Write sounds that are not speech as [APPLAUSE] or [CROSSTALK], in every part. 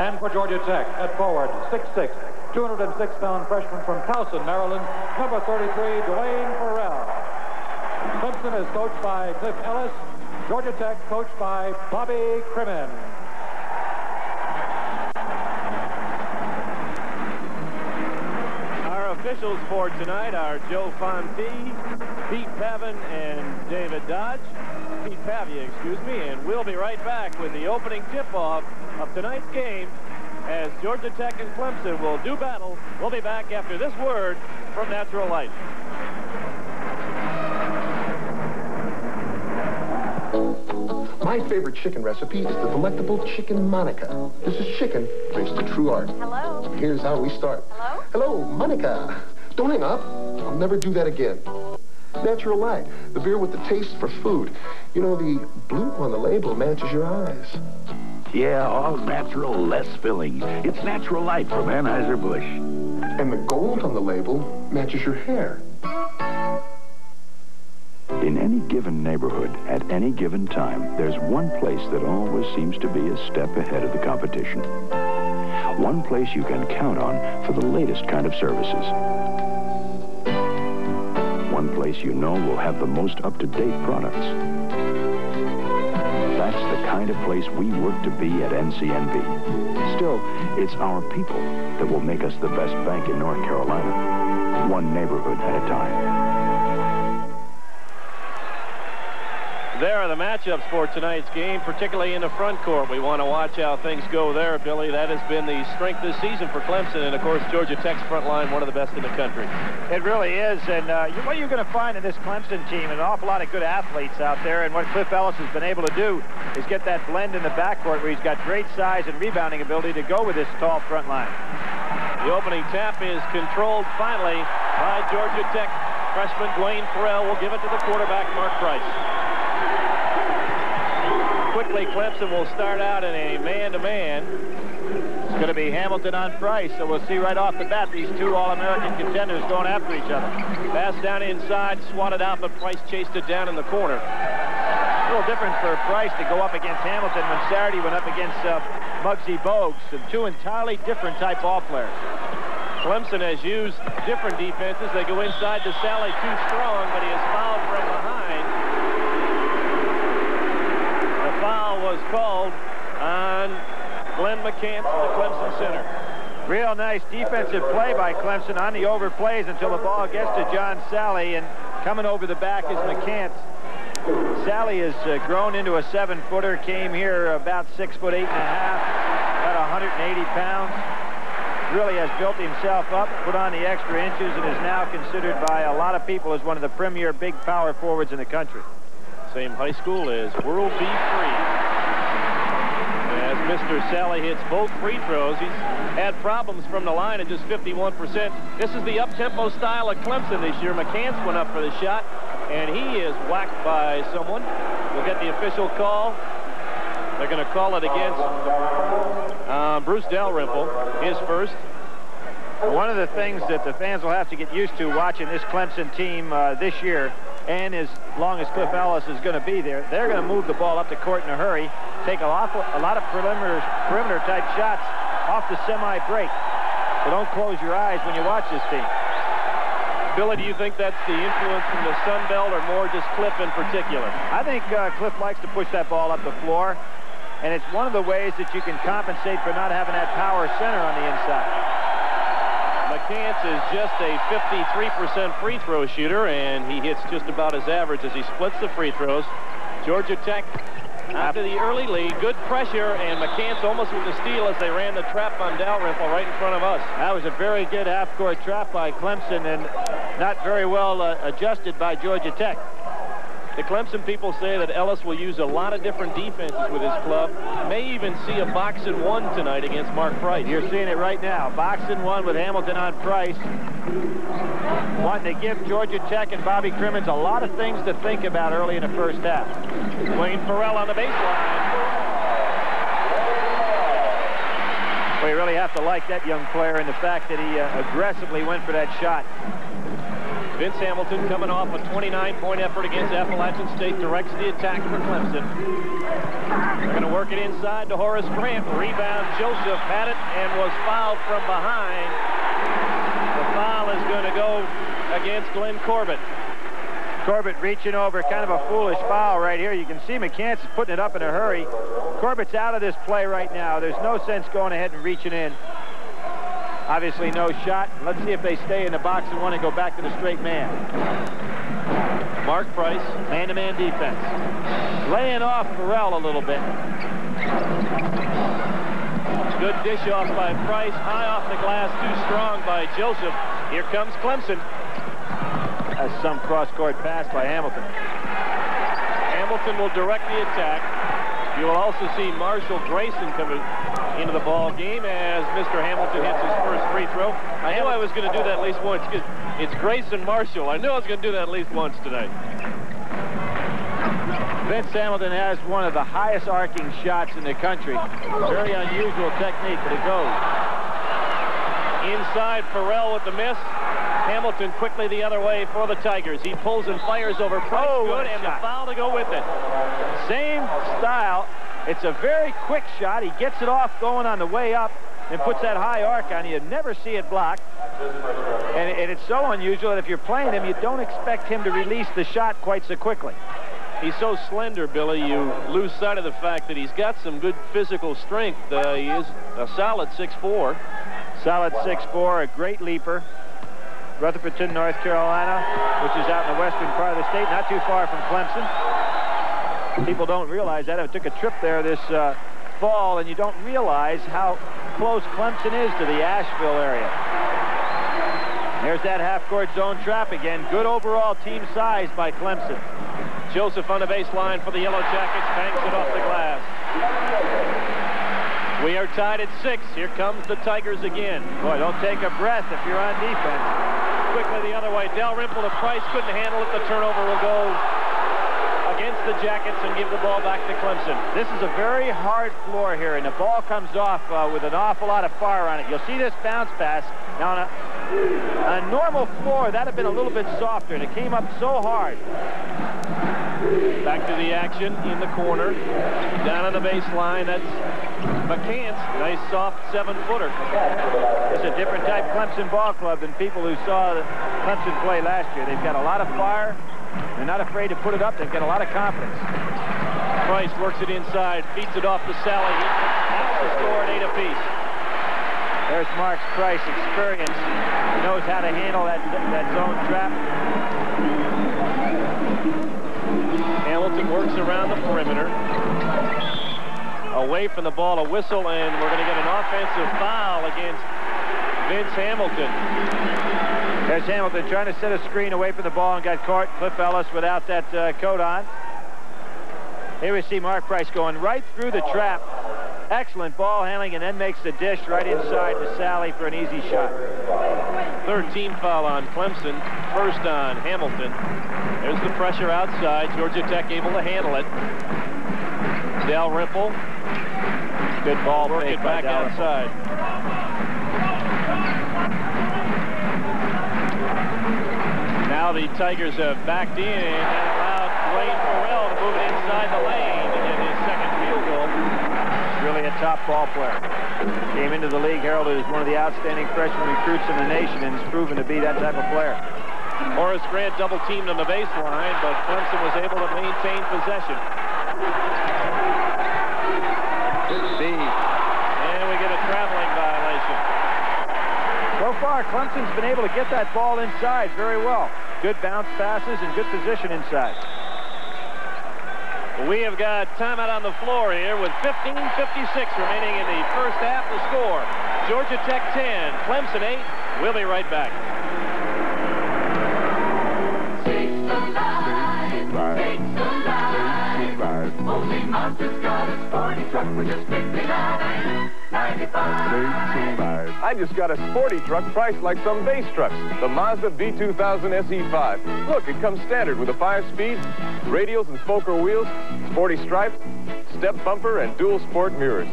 And for Georgia Tech, at forward, 6'6", 206-pound freshman from Towson, Maryland, number 33, Duane Ferrell. Clemson is coached by Cliff Ellis. Georgia Tech coached by Bobby Cremins. officials for tonight are Joe Forte, Pete Pavin, and David Dodge. Pete Pavia, excuse me, and we'll be right back with the opening tip-off of tonight's game as Georgia Tech and Clemson will do battle. We'll be back after this word from Natural Light. My favorite chicken recipe is the delectable chicken Monica. This is chicken thanks to true art. Hello. Here's how we start. Hello? Hello, Monica. Don't hang up. I'll never do that again. Natural Light, the beer with the taste for food. You know, the blue on the label matches your eyes. Yeah, all natural, less fillings. It's Natural Light from Anheuser-Busch. And the gold on the label matches your hair. In any given neighborhood, at any given time, there's one place that always seems to be a step ahead of the competition. One place you can count on for the latest kind of services. One place you know will have the most up-to-date products. Kind of place we work to be at NCNB. Still, it's our people that will make us the best bank in North Carolina. One neighborhood at a time. There are the matchups for tonight's game, particularly in the front court. We want to watch how things go there, Billy. That has been the strength this season for Clemson, and of course, Georgia Tech's front line, one of the best in the country. It really is, and uh, what you're going to find in this Clemson team, an awful lot of good athletes out there, and what Cliff Ellis has been able to do is get that blend in the backcourt where he's got great size and rebounding ability to go with this tall front line. The opening tap is controlled finally by Georgia Tech. Freshman Duane Ferrell will give it to the quarterback, Mark Price quickly Clemson will start out in a man-to-man. -man. It's going to be Hamilton on Price, so we'll see right off the bat these two All-American contenders going after each other. Pass down inside, swatted out, but Price chased it down in the corner. A little different for Price to go up against Hamilton when Saturday went up against uh, Muggsy Bogues, and two entirely different type ball players. Clemson has used different defenses. They go inside to Salley too strong, but he is was called on Glenn McCants, the Clemson center. Real nice defensive play by Clemson on the overplays until the ball gets to John Salley, and coming over the back is McCants. Salley has uh, grown into a seven-footer, came here about six foot eight and a half, about 180 pounds. Really has built himself up, put on the extra inches, and is now considered by a lot of people as one of the premier big power forwards in the country. Same high school as World B. Free. Mr. Salley hits both free throws, he's had problems from the line at just 51%. This is the up-tempo style of Clemson this year. McCants went up for the shot, and he is whacked by someone. We'll get the official call. They're going to call it against uh, Bruce Dalrymple, his first. One of the things that the fans will have to get used to watching this Clemson team uh, this year, and as long as Cliff Ellis is going to be there, they're going to move the ball up the court in a hurry, take a lot, a lot of perimeter, perimeter type shots off the semi-break. So don't close your eyes when you watch this team. Billy, do you think that's the influence from the Sun Belt or more just Cliff in particular? I think uh, Cliff likes to push that ball up the floor, and it's one of the ways that you can compensate for not having that power center on the inside. McCants is just a 53% free throw shooter, and he hits just about as average as he splits the free throws. Georgia Tech, after the early lead, good pressure, and McCants almost with the steal as they ran the trap on Dalrymple right in front of us. That was a very good half-court trap by Clemson, and not very well uh, adjusted by Georgia Tech. The Clemson people say that Ellis will use a lot of different defenses with his club. May even see a box and one tonight against Mark Price. You're seeing it right now. Box and one with Hamilton on Price. Wanting to give Georgia Tech and Bobby Cremins a lot of things to think about early in the first half. Wayne Ferrell on the baseline. You really have to like that young player and the fact that he uh, aggressively went for that shot. Vince Hamilton coming off a 29-point effort against Appalachian State directs the attack for Clemson. They're going to work it inside to Horace Grant. Rebound, Joseph had it and was fouled from behind. The foul is going to go against Glenn Corbett. Corbett reaching over, kind of a foolish foul right here. You can see McCants is putting it up in a hurry. Corbett's out of this play right now. There's no sense going ahead and reaching in. Obviously no shot. Let's see if they stay in the box and want to go back to the straight man. Mark Price, man-to-man -man defense. Laying off Ferrell a little bit. Good dish off by Price. High off the glass, too strong by Joseph. Here comes Clemson. That's some cross-court pass by Hamilton. Hamilton will direct the attack. You will also see Marshall Grayson coming into the ball game as Mr. Hamilton hits his first free throw. I knew I was going to do that at least once because it's Grayson Marshall. I knew I was going to do that at least once today. Vince Hamilton has one of the highest arcing shots in the country. Very unusual technique, but it goes. Inside, Ferrell with the miss. Hamilton quickly the other way for the Tigers. He pulls and fires over Price. Oh, Good, and shot. the foul to go with it. Same style. It's a very quick shot. He gets it off going on the way up and puts that high arc on. You never see it blocked. And, and it's so unusual that if you're playing him, you don't expect him to release the shot quite so quickly. He's so slender, Billy, you lose sight of the fact that he's got some good physical strength. Uh, he is a solid 6'4". Solid 6'4", a great leaper. Rutherfordton, North Carolina, which is out in the western part of the state, not too far from Clemson. People don't realize that. I took a trip there this uh, fall, and you don't realize how close Clemson is to the Asheville area. There's that half-court zone trap again. Good overall team size by Clemson. Joseph on the baseline for the Yellow Jackets, banks it off the glass. We are tied at six. Here comes the Tigers again. Boy, don't take a breath if you're on defense. Quickly the other way. Dalrymple to Price couldn't handle it. The turnover will go Jackets and give the ball back to Clemson. This is a very hard floor here, and the ball comes off uh, with an awful lot of fire on it. You'll see this bounce pass. Now, on a, a normal floor, that'd have been a little bit softer, and it came up so hard. Back to the action in the corner. Down on the baseline, that's McCants. Nice soft seven-footer. It's a different type Clemson ball club than people who saw Clemson play last year. They've got a lot of fire. They're not afraid to put it up. They've got a lot of confidence. Price works it inside, feeds it off to Salley. He has to score at eight apiece. There's Mark's Price experience. He knows how to handle that, that zone trap. Hamilton works around the perimeter. Away from the ball, a whistle, and we're going to get an offensive foul against Vince Hamilton. There's Hamilton trying to set a screen away from the ball and got caught. Cliff Ellis without that uh, coat on. Here we see Mark Price going right through the trap. Excellent ball handling and then makes the dish right inside to Salley for an easy shot. Third team foul on Clemson, first on Hamilton. There's the pressure outside. Georgia Tech able to handle it. Dalrymple. Good ball Work it back outside. Now the Tigers have backed in and allowed Duane Ferrell to move it inside the lane to get his second field goal. Really a top ball player. Came into the league heralded as one of the outstanding freshman recruits in the nation and has proven to be that type of player. Horace Grant double teamed on the baseline, but Clemson was able to maintain possession. Speed. And we get a traveling violation. Clemson's been able to get that ball inside very well. Good bounce passes and good position inside. We have got timeout on the floor here with 15.56 remaining in the first half. The score, Georgia Tech 10, Clemson 8. We'll be right back. Only Monster's got a sporty truck just 59 95 I just got a sporty truck priced like some base trucks. The Mazda B2000 SE5. Look, it comes standard with a 5-speed, radials and spoker wheels, sporty stripes, step bumper, and dual sport mirrors.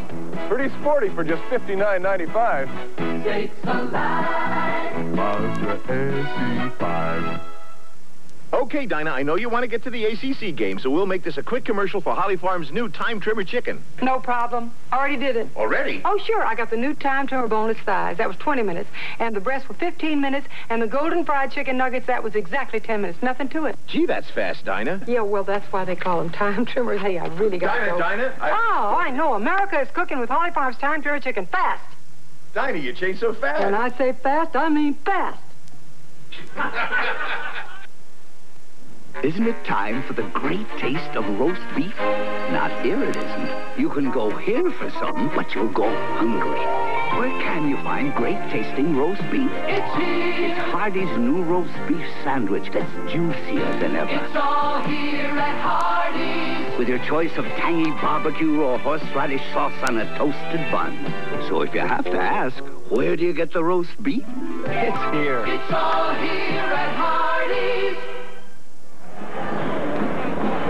Pretty sporty for just $59.95. Sakes alive. Mazda SE5. Okay, Dinah, I know you want to get to the ACC game, so we'll make this a quick commercial for Holly Farm's new Time Trimmer Chicken. No problem. Already did it. Already? Oh, sure. I got the new time trimmer boneless thighs. That was 20 minutes. And the breast for 15 minutes. And the golden fried chicken nuggets, that was exactly 10 minutes. Nothing to it. Gee, that's fast, Dinah. Yeah, well, that's why they call them time trimmers. Hey, I really got to Dinah, go. Dinah, I- Oh, I know. America is cooking with Holly Farms time trimmer chicken fast. Dinah, you change so fast. When I say fast, I mean fast. [LAUGHS] Isn't it time for the great taste of roast beef? Not here it isn't. You can go here for some, but you'll go hungry. Where can you find great tasting roast beef? It's here. It's Hardee's new roast beef sandwich that's juicier than ever. It's all here at Hardee's. With your choice of tangy barbecue or horseradish sauce on a toasted bun. So if you have to ask, where do you get the roast beef? It's here. It's all here at Hardee's.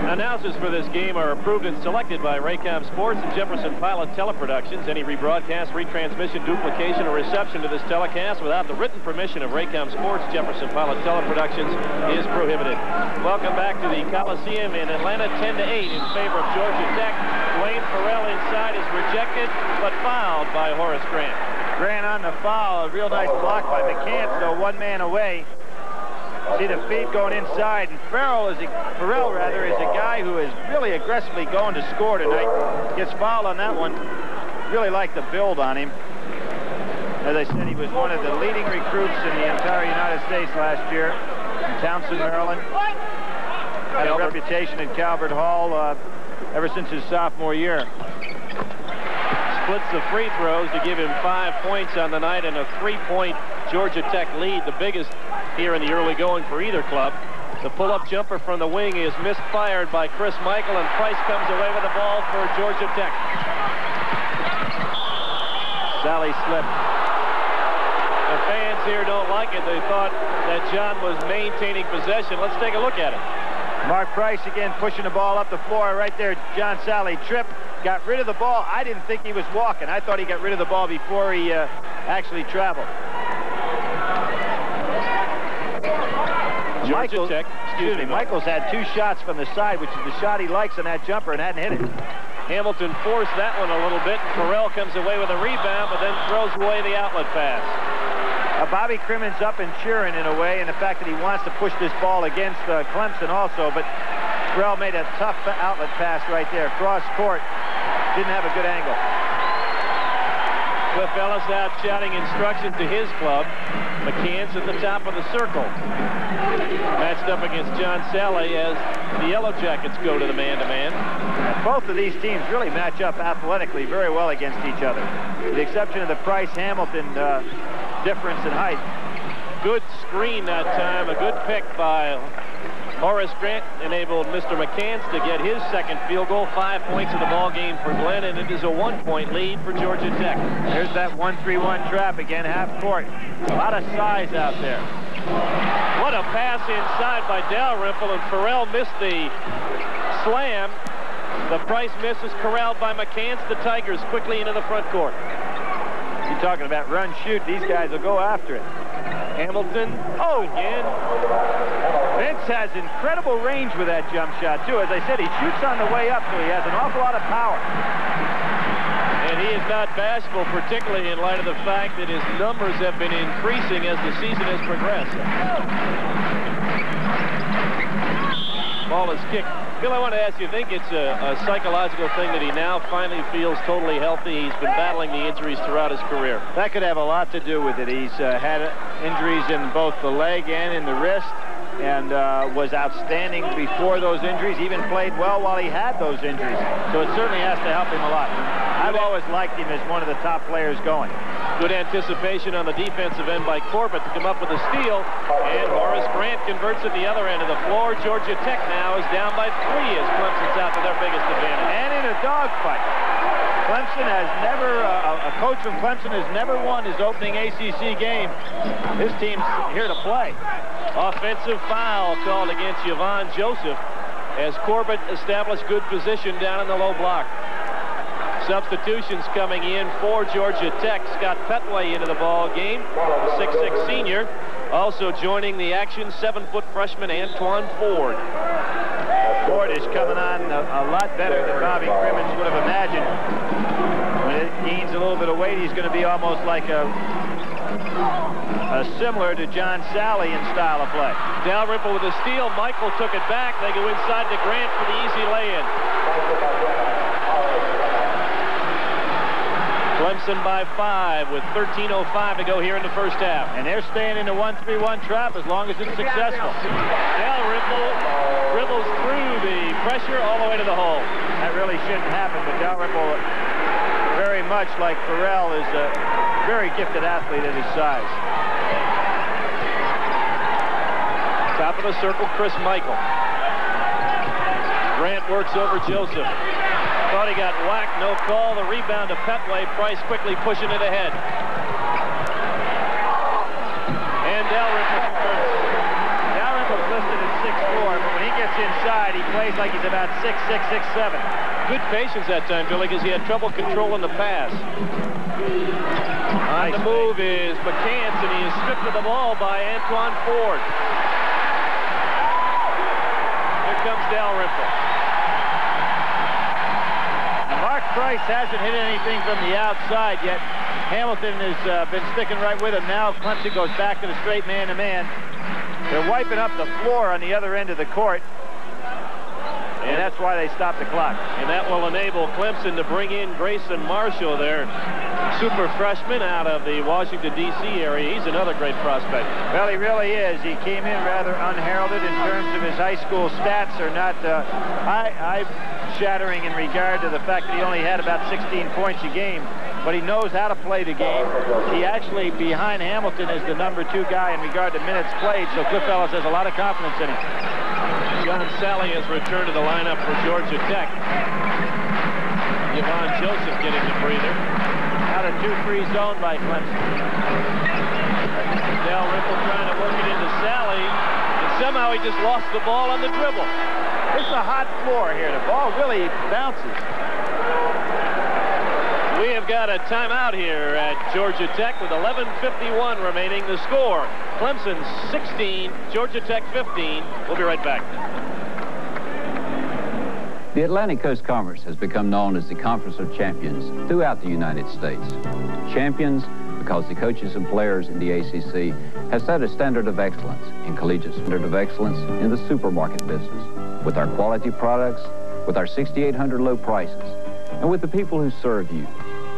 Announcers for this game are approved and selected by Raycom Sports and Jefferson Pilot Teleproductions. Any rebroadcast, retransmission, duplication, or reception to this telecast without the written permission of Raycom Sports, Jefferson Pilot Teleproductions is prohibited. Welcome back to the Coliseum in Atlanta, 10 to 8 in favor of Georgia Tech. Duane Ferrell inside is rejected, but fouled by Horace Grant. Grant on the foul. A real nice block by McCants, though, one man away. See the feed going inside, and Ferrell is a, Ferrell rather is a guy who is really aggressively going to score tonight. Gets fouled on that one. Really like the build on him. As I said, he was one of the leading recruits in the entire United States last year in Townsend, Maryland. Had a reputation at Calvert Hall uh, ever since his sophomore year. Splits the free throws to give him five points on the night and a three-point Georgia Tech lead, the biggest here in the early going for either club. The pull-up jumper from the wing is misfired by Chris Michael, and Price comes away with the ball for Georgia Tech. Salley slipped. The fans here don't like it. They thought that John was maintaining possession. Let's take a look at it. Mark Price again pushing the ball up the floor right there. John Salley tripped, got rid of the ball. I didn't think he was walking. I thought he got rid of the ball before he uh, actually traveled. Georgia Michaels, Tech, excuse me, me, Michaels had two shots from the side, which is the shot he likes on that jumper and hadn't hit it. Hamilton forced that one a little bit. Ferrell comes away with a rebound, but then throws away the outlet pass. Uh, Bobby Cremins's up and cheering in a way, and the fact that he wants to push this ball against uh, Clemson also, but Ferrell made a tough outlet pass right there. Cross court. Didn't have a good angle. Cliff Ellis out shouting instructions to his club. McCants at the top of the circle. Matched up against John Salley as the Yellow Jackets go to the man-to-man. Both of these teams really match up athletically very well against each other. With the exception of the Price-Hamilton uh, difference in height. Good screen that time. A good pick by Horace Grant enabled Mr. McCants to get his second field goal. Five points in the ball game for Glenn, and it is a one-point lead for Georgia Tech. There's that 1-3-1 trap again, half court. A lot of size out there. What a pass inside by Dalrymple, and Ferrell missed the slam. The Price misses, corralled by McCants. The Tigers quickly into the front court. You're talking about run, shoot. These guys will go after it. Hamilton, oh, again. Vince has incredible range with that jump shot, too. As I said, he shoots on the way up, so he has an awful lot of power. And he is not bashful, particularly in light of the fact that his numbers have been increasing as the season has progressed. Ball is kicked. Bill, I want to ask you, think it's a, a psychological thing that he now finally feels totally healthy? He's been battling the injuries throughout his career. That could have a lot to do with it. He's uh, had injuries in both the leg and in the wrist and uh, was outstanding before those injuries, even played well while he had those injuries. So it certainly has to help him a lot. I've always liked him as one of the top players going. Good anticipation on the defensive end by Corbett to come up with a steal. And Horace Grant converts at the other end of the floor. Georgia Tech now is down by three as Clemson's out to their biggest advantage. And in a dogfight. Clemson has never, uh, a coach from Clemson has never won his opening ACC game. This team's here to play. Offensive foul called against Yvon Joseph as Corbett established good position down in the low block. Substitutions coming in for Georgia Tech. Scott Petway into the ball game, 6'6 senior. Also joining the action, seven-foot freshman Antoine Ford. Ford is coming on a, a lot better than Bobby Cremins would have imagined. When it gains a little bit of weight, he's going to be almost like a, a similar to John Salley in style of play. Dalrymple with a steal. Michael took it back. They go inside to Grant for the easy lay-in. By five with 13.05 to go here in the first half. And they're staying in the 1-3-1 trap as long as it's successful. Dalrymple dribbles through the pressure all the way to the hole. That really shouldn't happen, but Dalrymple, very much like Ferrell, is a very gifted athlete at his size. Top of the circle, Chris Michael. Grant works over Joseph. Thought he got whacked, no call. The rebound to Petway. Price quickly pushing it ahead. And Dalrymple Dalrymple's listed at 6'4", but when he gets inside, he plays like he's about 6'6", 6'7". Good patience that time, Billy, because he had trouble controlling the pass. On the move is McCants, and he is stripped of the ball by Antoine Ford. Here comes Dalrymple. Mark Hasn't hit anything from the outside yet. Hamilton has uh, been sticking right with him. Now Clemson goes back to the straight man-to-man. -man. They're wiping up the floor on the other end of the court. And that's why they stopped the clock. And that will enable Clemson to bring in Grayson Marshall there. Super freshman out of the Washington, D.C. area. He's another great prospect. Well, he really is. He came in rather unheralded in terms of his high school stats are not uh, eye-shattering in regard to the fact that he only had about 16 points a game but he knows how to play the game. He actually, behind Hamilton, is the number two guy in regard to minutes played, so Cliff Ellis has a lot of confidence in him. John Salley has returned to the lineup for Georgia Tech. Yvon Joseph getting the breather. Out of two-free zone by Clemson. Dell Dalrymple trying to work it into Salley, and somehow he just lost the ball on the dribble. It's a hot floor here. The ball really bounces. We have got a timeout here at Georgia Tech with 11.51 remaining. The score, Clemson 16, Georgia Tech 15. We'll be right back. The Atlantic Coast Conference has become known as the Conference of Champions throughout the United States. Champions because the coaches and players in the ACC have set a standard of excellence in collegiate standard of excellence in the supermarket business with our quality products, with our 6,800 low prices, and with the people who serve you.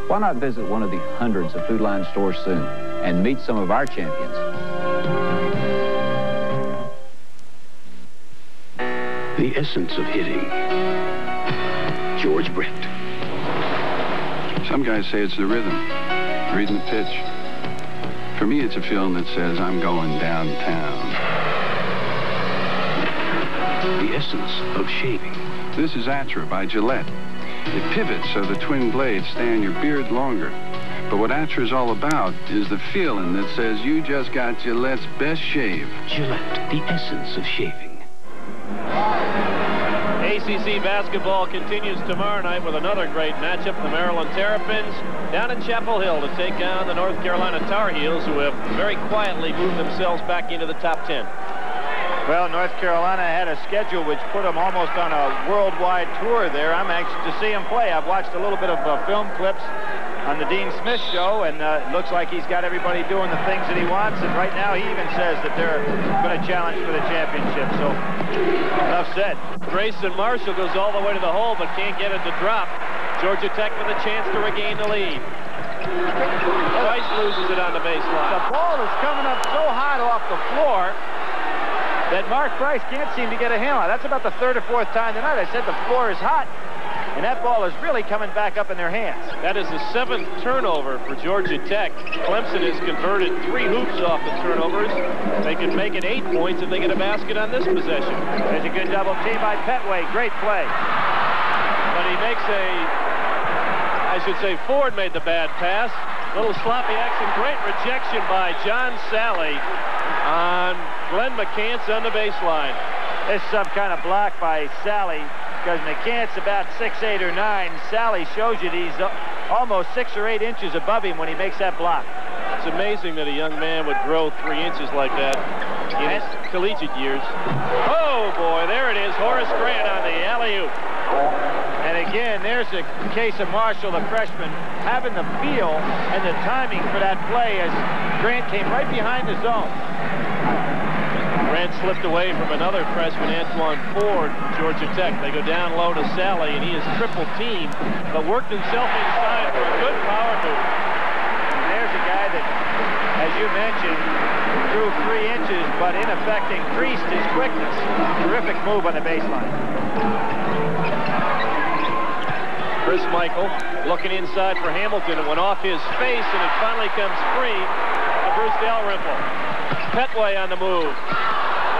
Why not visit one of the hundreds of Food Lion stores soon and meet some of our champions? The essence of hitting. George Brett. Some guys say it's the rhythm, reading the pitch. For me, it's a feeling that says I'm going downtown. The essence of shaving. This is Atra by Gillette. It pivots so the twin blades stay on your beard longer. But what Atra is all about is the feeling that says you just got Gillette's best shave. Gillette, the essence of shaving. ACC basketball continues tomorrow night with another great matchup. The Maryland Terrapins down in Chapel Hill to take on the North Carolina Tar Heels, who have very quietly moved themselves back into the top 10. Well, North Carolina had a schedule which put them almost on a worldwide tour there. I'm anxious to see them play. I've watched a little bit of uh, film clips on the Dean Smith show, and uh, it looks like he's got everybody doing the things that he wants, and right now he even says that they're going to challenge for the championship, so enough said. Grayson Marshall goes all the way to the hole, but can't get it to drop. Georgia Tech with a chance to regain the lead. Price loses it on the baseline. The ball is coming up so hot off the floor that Mark Price can't seem to get a handle on. That's about the third or fourth time tonight. I said the floor is hot, and that ball is really coming back up in their hands. That is the seventh turnover for Georgia Tech. Clemson has converted three hoops off the turnovers. They can make it eight points if they get a basket on this possession. There's a good double team by Petway. Great play. But he makes a, I should say Ford made the bad pass. Little sloppy action. Great rejection by John Salley on Glenn McCants on the baseline. This is some kind of block by Salley because McCants about six, eight, or 9. Salley shows you he's uh, almost 6 or 8 inches above him when he makes that block. It's amazing that a young man would grow three inches like that in his collegiate years. Oh, boy, there it is. Horace Grant on the alley-oop. And again, there's a case of Marshall, the freshman, having the feel and the timing for that play as Grant came right behind the zone. Slipped away from another freshman, Antoine Ford, Georgia Tech. They go down low to Salley, and he is triple teamed, but worked himself inside for a good power move. And there's a guy that, as you mentioned, drew three inches, but in effect increased his quickness. Terrific move on the baseline. Chris Michael looking inside for Hamilton. It went off his face, and it finally comes free to Bruce Dalrymple. Petway on the move.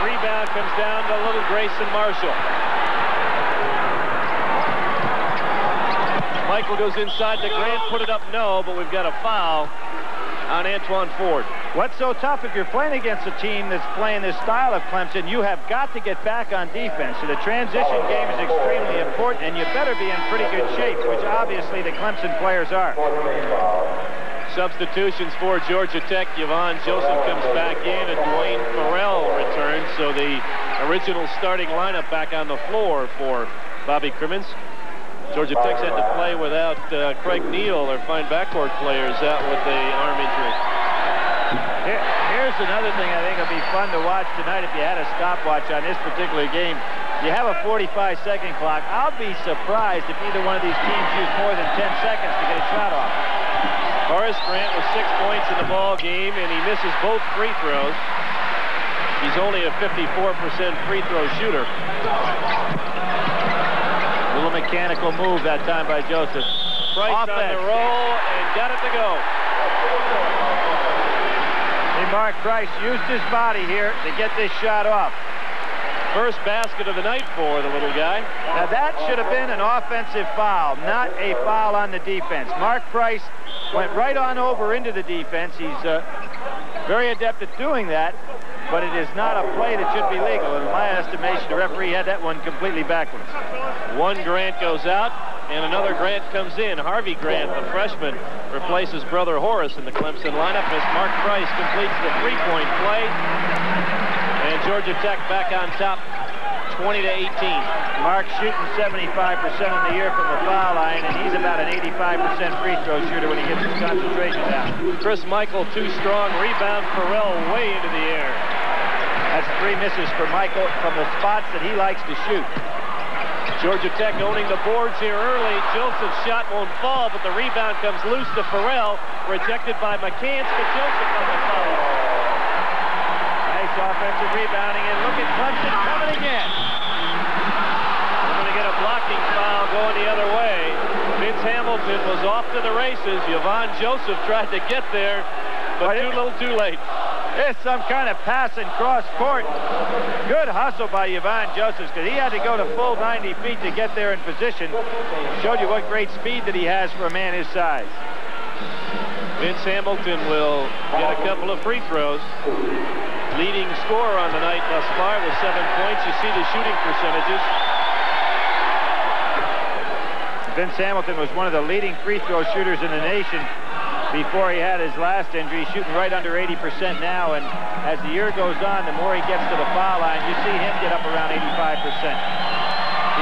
Rebound comes down to little Grayson Marshall. Michael goes inside to Grant, put it up, no, but we've got a foul on Antoine Ford. What's so tough if you're playing against a team that's playing this style of Clemson, you have got to get back on defense. So the transition game is extremely important, and you better be in pretty good shape, which obviously the Clemson players are. Substitutions for Georgia Tech. Yvon Joseph comes back in, and Duane Ferrell returns. So the original starting lineup back on the floor for Bobby Cremins. Georgia Tech's had to play without uh, Craig Neal, their fine backcourt players, out with the arm injury. Here, here's another thing I think will be fun to watch tonight if you had a stopwatch on this particular game. You have a 45-second clock. I'll be surprised if either one of these teams use more than 10 seconds to get a shot off. Horace Grant with six points in the ball game, and he misses both free throws. He's only a 54% free throw shooter. Little mechanical move that time by Joseph. Price on Offense. the roll and got it to go. Hey, Mark Price used his body here to get this shot off. First basket of the night for the little guy. Now that should have been an offensive foul, not a foul on the defense. Mark Price went right on over into the defense. He's uh, very adept at doing that, but it is not a play that should be legal. In my estimation, the referee had that one completely backwards. One Grant goes out, and another Grant comes in. Harvey Grant, the freshman, replaces brother Horace in the Clemson lineup as Mark Price completes the three-point play. And Georgia Tech back on top, 20 to 18. Mark shooting 75% in the year from the foul line, and he's about an 85% free throw shooter when he gets his concentration down. Chris Michael, too strong. Rebound, Ferrell way into the air. That's three misses for Michael from the spots that he likes to shoot. Georgia Tech owning the boards here early. Joseph's shot won't fall, but the rebound comes loose to Ferrell. Rejected by McCants, but Joseph doesn't follow. Nice offensive rebounding, and look at Clemson coming again. We're going to get a blocking foul going the other way. Vince Hamilton was off to the races. Yvon Joseph tried to get there, but too little too late. It's some kind of passing cross court. Good hustle by Yvon Josephs because he had to go to full 90 feet to get there in position. Showed you what great speed that he has for a man his size. Vince Hamilton will get a couple of free throws. Leading scorer on the night thus far with seven points. You see the shooting percentages. Vince Hamilton was one of the leading free throw shooters in the nation before he had his last injury, shooting right under 80% now. And as the year goes on, the more he gets to the foul line, you see him get up around 85%.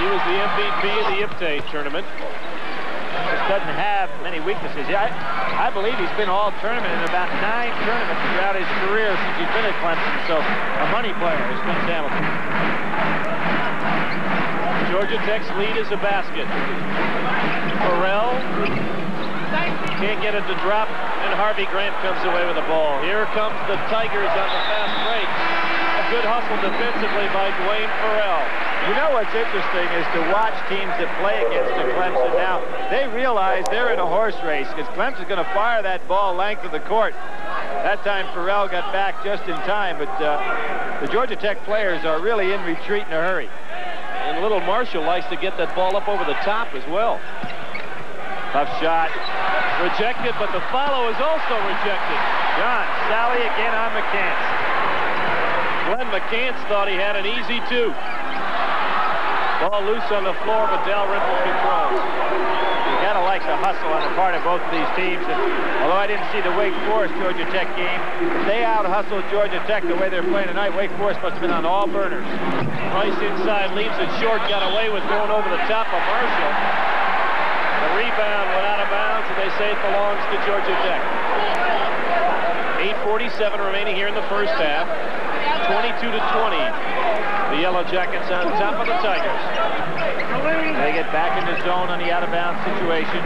He was the MVP of the IPTE tournament. Just doesn't have many weaknesses. I, I believe he's been all tournament in about nine tournaments throughout his career since he's been at Clemson. So a money player is Vince Hamilton. Georgia Tech's lead is a basket. Ferrell can't get it to drop, and Harvey Grant comes away with the ball. Here comes the Tigers on the fast break. A good hustle defensively by Duane Ferrell. You know what's interesting is to watch teams that play against the Clemson now. They realize they're in a horse race because Clemson's going to fire that ball length of the court. That time Ferrell got back just in time, but uh, the Georgia Tech players are really in retreat in a hurry. And little Marshall likes to get that ball up over the top as well. Tough shot. Rejected, but the follow is also rejected. John Salley again on McCants. Glenn McCants thought he had an easy two. Ball loose on the floor, but Dalrymple controls. The hustle on the part of both of these teams. And although I didn't see the Wake Forest Georgia Tech game, they out-hustled Georgia Tech the way they're playing tonight, Wake Forest must have been on all burners. Price inside leaves it short, got away with going over the top of Marshall. The rebound went out of bounds, and they say it belongs to Georgia Tech. 8.47 remaining here in the first half. 22 to 20. The Yellow Jackets on top of the Tigers. They get back in the zone on the out-of-bounds situation.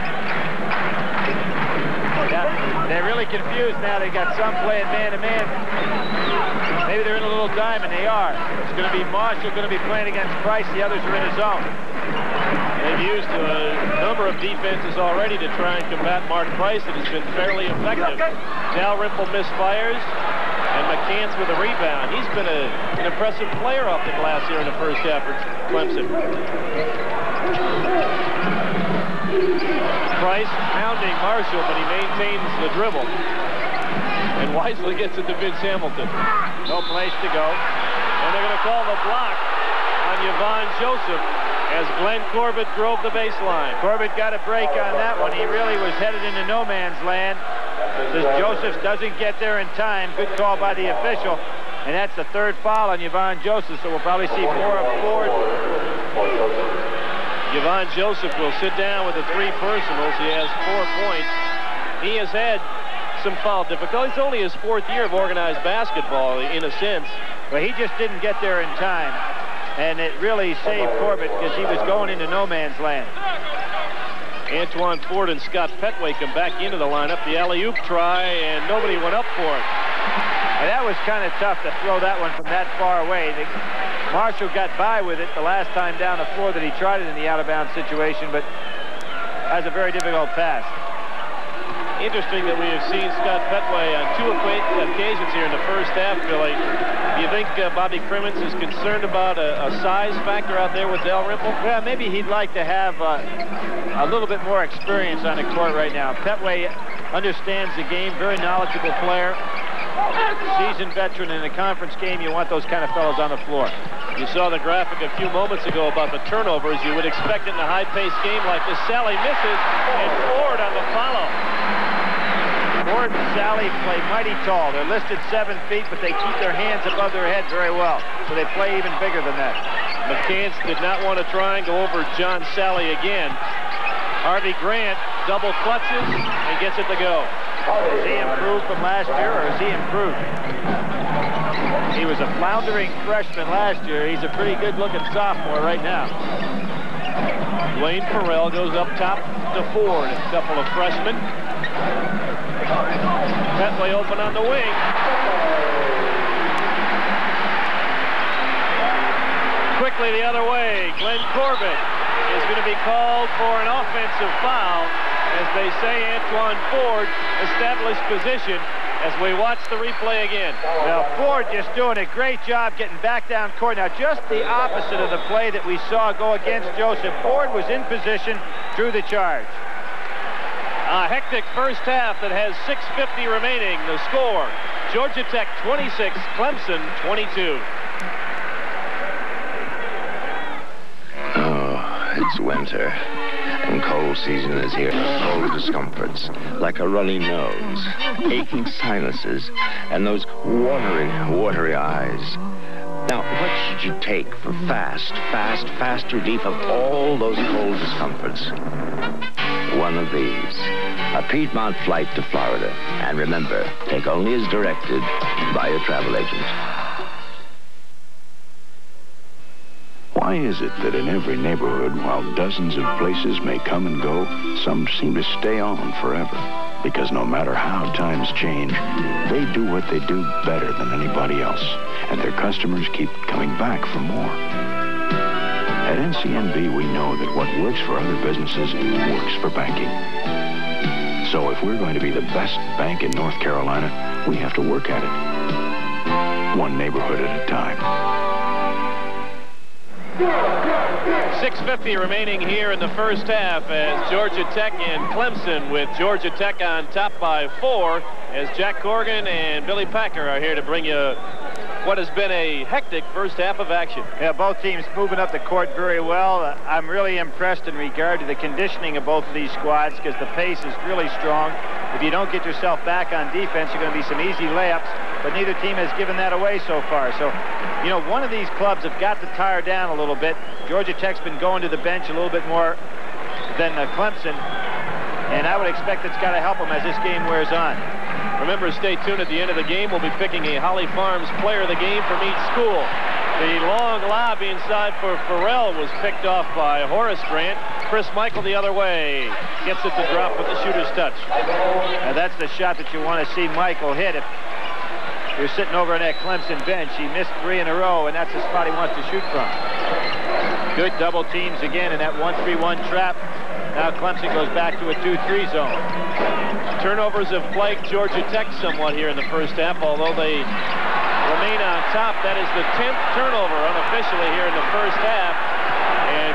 Yeah, they're really confused now. They got some playing man-to-man. Maybe they're in a little diamond. They are. It's going to be Marshall going to be playing against Price. The others are in a zone. They've used a number of defenses already to try and combat Mark Price. It has been fairly effective. Dalrymple misfires, and McCants with a rebound. He's been a, an impressive player off the glass here in the first half for Clemson. Price pounding Marshall, but he maintains the dribble. And wisely gets it to Vince Hamilton. No place to go. And they're going to call the block on Yvon Joseph as Glenn Corbett drove the baseline. Corbett got a break on that one. He really was headed into no man's land. Says Joseph doesn't get there in time. Good call by the official. And that's the third foul on Yvon Joseph, so we'll probably see more of Ford. Yvon Joseph will sit down with the three personals. He has four points. He has had some foul difficulties. It's only his fourth year of organized basketball, in a sense. But he just didn't get there in time. And it really saved Corbett because he was going into no man's land. Antoine Ford and Scott Petway come back into the lineup. The alley-oop try, and nobody went up for it. And that was kind of tough to throw that one from that far away. The, Marshall got by with it the last time down the floor that he tried it in the out-of-bounds situation, but that's a very difficult pass. Interesting that we have seen Scott Petway on two occasions here in the first half, Billy. Do you think uh, Bobby Cremins is concerned about a, a, size factor out there with Dalrymple? Well, maybe he'd like to have uh, a little bit more experience on the court right now. Petway understands the game, very knowledgeable player. Seasoned veteran in a conference game, you want those kind of fellows on the floor. You saw the graphic a few moments ago about the turnovers. You would expect in a high-paced game like this. Salley misses, and Ford on the follow. Ford and Salley play mighty tall. They're listed seven feet, but they keep their hands above their head very well. So they play even bigger than that. McCants did not want to try and go over John Salley again. Harvey Grant double clutches and gets it to go. Has he improved from last year, or has he improved? He was a floundering freshman last year. He's a pretty good-looking sophomore right now. Duane Ferrell goes up top to Ford. A couple of freshmen. Petway open on the wing. Quickly the other way. Glenn Corbett is going to be called for an offensive foul. As they say, Antoine Ford established position as we watch the replay again. Now, Ford just doing a great job getting back down court. Now, just the opposite of the play that we saw go against Joseph. Ford was in position, drew the charge. A hectic first half that has 6.50 remaining. The score, Georgia Tech 26, Clemson 22. Oh, it's winter. And cold season is here. Cold discomforts, like a runny nose, aching sinuses, and those watery, watery eyes. Now, what should you take for fast, fast, fast relief of all those cold discomforts? One of these. A Piedmont flight to Florida. And remember, take only as directed by your travel agent. Why is it that in every neighborhood, while dozens of places may come and go, some seem to stay on forever? Because no matter how times change, they do what they do better than anybody else, and their customers keep coming back for more. At NCNB, we know that what works for other businesses works for banking. So if we're going to be the best bank in North Carolina, we have to work at it. One neighborhood at a time. 6.50 remaining here in the first half as Georgia Tech and Clemson with Georgia Tech on top by four as Jack Corgan and Billy Packer are here to bring you what has been a hectic first half of action. Yeah, both teams moving up the court very well. I'm really impressed in regard to the conditioning of both of these squads because the pace is really strong. If you don't get yourself back on defense, you're going to be some easy layups, but neither team has given that away so far. So, you know, one of these clubs have got to tire down a little bit. Georgia Tech's been going to the bench a little bit more than uh, Clemson, and I would expect it's got to help them as this game wears on. Remember, stay tuned at the end of the game. We'll be picking a Holly Farms player of the game from each school. The long lob inside for Ferrell was picked off by Horace Grant. Chris Michael the other way. Gets it to drop with the shooter's touch. Now that's the shot that you want to see Michael hit. If you're sitting over on that Clemson bench, he missed three in a row, and that's the spot he wants to shoot from. Good double teams again in that 1-3-1 trap. Now Clemson goes back to a 2-3 zone. Turnovers have plagued Georgia Tech somewhat here in the first half, although they remain on top. That is the 10th turnover unofficially here in the first half.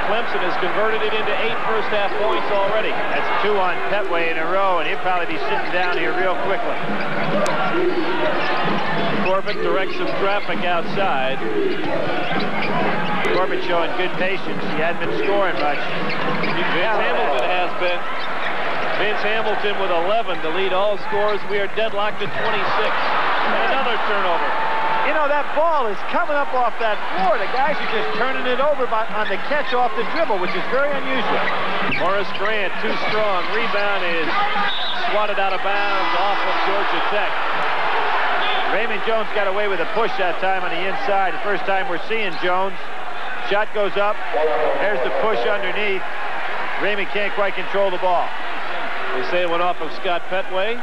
Clemson has converted it into eight first half points already. That's two on Petway in a row, and he'll probably be sitting down here real quickly. Corbett directs some traffic outside. Corbett showing good patience. He hadn't been scoring much. Vince Hamilton has been. Vince Hamilton with 11 to lead all scores. We are deadlocked at 26. And another turnover. You know, that ball is coming up off that floor. The guys are just turning it over by, on the catch off the dribble, which is very unusual. Horace Grant, too strong. Rebound is swatted out of bounds off of Georgia Tech. Raymond Jones got away with a push that time on the inside. The first time we're seeing Jones. Shot goes up. There's the push underneath. Raymond can't quite control the ball. They say it went off of Scott Petway.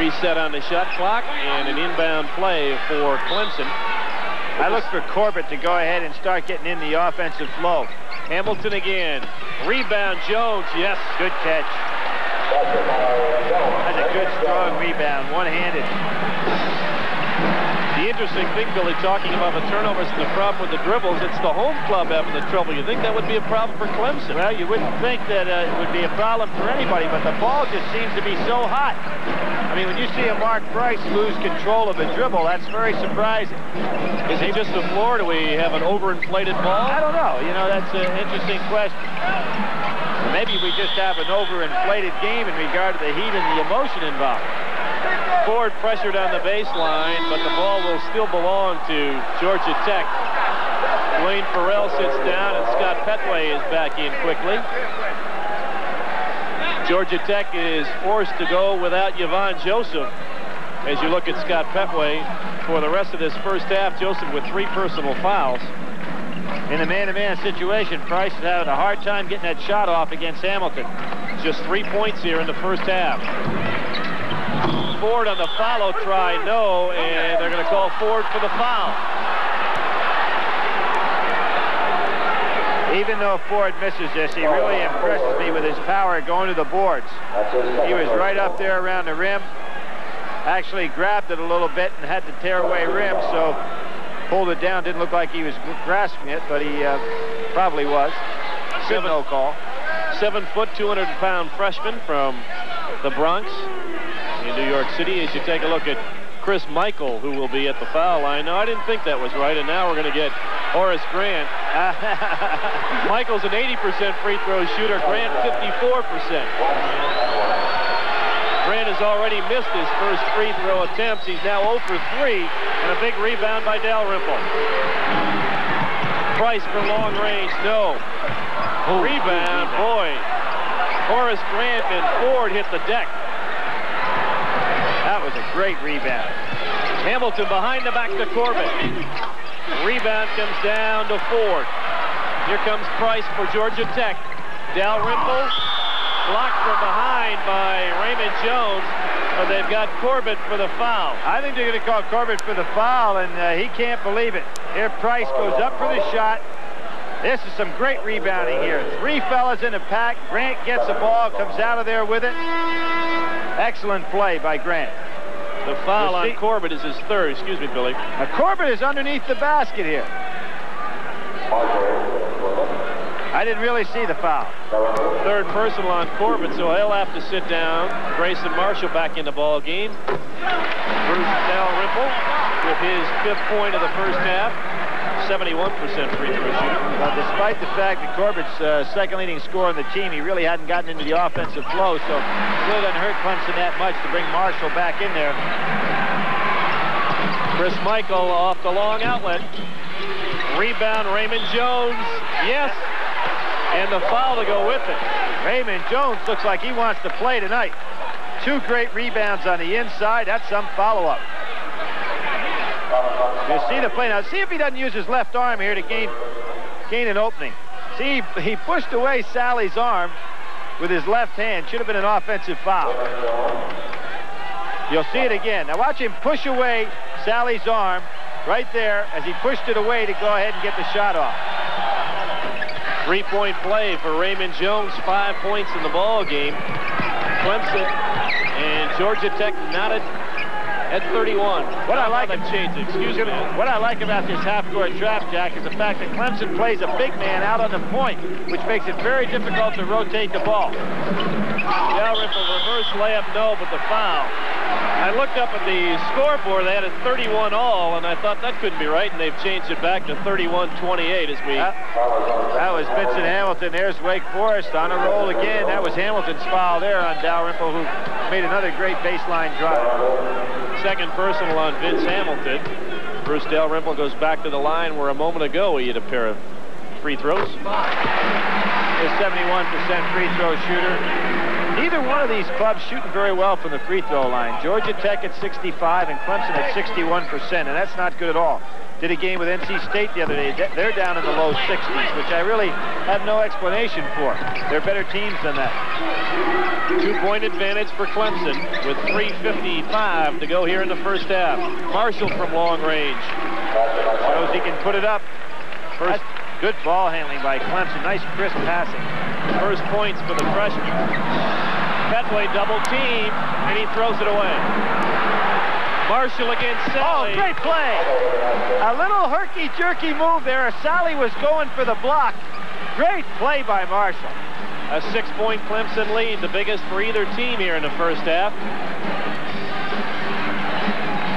Reset on the shot clock and an inbound play for Clemson. I look for Corbett to go ahead and start getting in the offensive flow. Hamilton again. Rebound Jones. Yes. Good catch. That's a good, strong rebound, one-handed. Interesting thing, Billy, talking about the turnovers and the problem with the dribbles, it's the home club having the trouble. You think that would be a problem for Clemson? Well, you wouldn't think that uh, it would be a problem for anybody, but the ball just seems to be so hot. I mean, when you see a Mark Price lose control of a dribble, that's very surprising. Is he just the floor? Do we have an overinflated ball? I don't know. You know, that's an interesting question. Maybe we just have an overinflated game in regard to the heat and the emotion involved. Ford pressured on the baseline, but the ball will still belong to Georgia Tech. Wayne Ferrell sits down, and Scott Petway is back in quickly. Georgia Tech is forced to go without Yvon Joseph. As you look at Scott Petway, for the rest of this first half, Joseph with three personal fouls. In a man-to-man -man situation, Price is having a hard time getting that shot off against Hamilton. Just three points here in the first half. Ford on the follow try, no, and they're going to call Ford for the foul. Even though Ford misses this, he really impresses me with his power going to the boards. He was right up there around the rim, actually grabbed it a little bit and had to tear away rim, so pulled it down. Didn't look like he was grasping it, but he uh, probably was. Good no call. Seven foot, 200 pound freshman from the Bronx New York City as you take a look at Chris Michael, who will be at the foul line. No, I didn't think that was right, and now we're going to get Horace Grant. [LAUGHS] Michael's an 80% free throw shooter, Grant 54%. Grant has already missed his first free throw attempts. He's now 0 for 3, and a big rebound by Dalrymple. Price for long range, no. Oh, rebound, boy. Horace Grant and Ford hit the deck. Was a great rebound. Hamilton behind the back to Corbett. Rebound comes down to Ford. Here comes Price for Georgia Tech. Dalrymple blocked from behind by Raymond Jones, but they've got Corbett for the foul. I think they're going to call Corbett for the foul, and uh, he can't believe it. Here Price goes up for the shot. This is some great rebounding here. Three fellas in a pack. Grant gets the ball, comes out of there with it. Excellent play by Grant. The foul on Corbett is his third. Excuse me, Billy. Now, Corbett is underneath the basket here. I didn't really see the foul. Third personal on Corbett, so he'll have to sit down. Grayson Marshall back in the ball game. Bruce Dalrymple with his fifth point of the first half. 71% free throw shooter. Well, despite the fact that Corbett's uh, second leading scorer on the team, he really hadn't gotten into the offensive flow, so it really doesn't hurt Clemson that much to bring Marshall back in there. Chris Michael off the long outlet. Rebound, Raymond Jones. Yes. And the foul to go with it. Raymond Jones looks like he wants to play tonight. Two great rebounds on the inside. That's some follow-up. You see the play. Now, see if he doesn't use his left arm here to gain, gain an opening. See, he pushed away Salley's arm with his left hand. Should have been an offensive foul. You'll see it again. Now watch him push away Salley's arm right there as he pushed it away to go ahead and get the shot off. Three-point play for Raymond Jones. Five points in the ball game. Clemson and Georgia Tech not at at 31. What I like them change Excuse me. What I like about this half-court trap, Jack, is the fact that Clemson plays a big man out on the point, which makes it very difficult to rotate the ball. Dalrymple reverse layup, no, but the foul. I looked up at the scoreboard. They had a 31 all, and I thought that couldn't be right, and they've changed it back to 31-28 as we... That, that, was Vincent Hamilton. There's Wake Forest on a roll again. That was Hamilton's foul there on Dalrymple, who made another great baseline drive. Second personal on Vince Hamilton. Bruce Dalrymple goes back to the line where a moment ago he had a pair of free throws. His 71% free throw shooter. Neither one of these clubs shooting very well from the free throw line. Georgia Tech at 65 and Clemson at 61%, and that's not good at all. Did a game with NC State the other day. They're down in the low 60s, which I really have no explanation for. They're better teams than that. Two-point advantage for Clemson with 3.55 to go here in the first half. Marshall from long range. Shows he can put it up. First good ball handling by Clemson. Nice crisp passing. First points for the freshman. Petway double team, and he throws it away. Marshall against oh, Salley. Oh, great play. A little herky-jerky move there. Salley was going for the block. Great play by Marshall. A six-point Clemson lead, the biggest for either team here in the first half.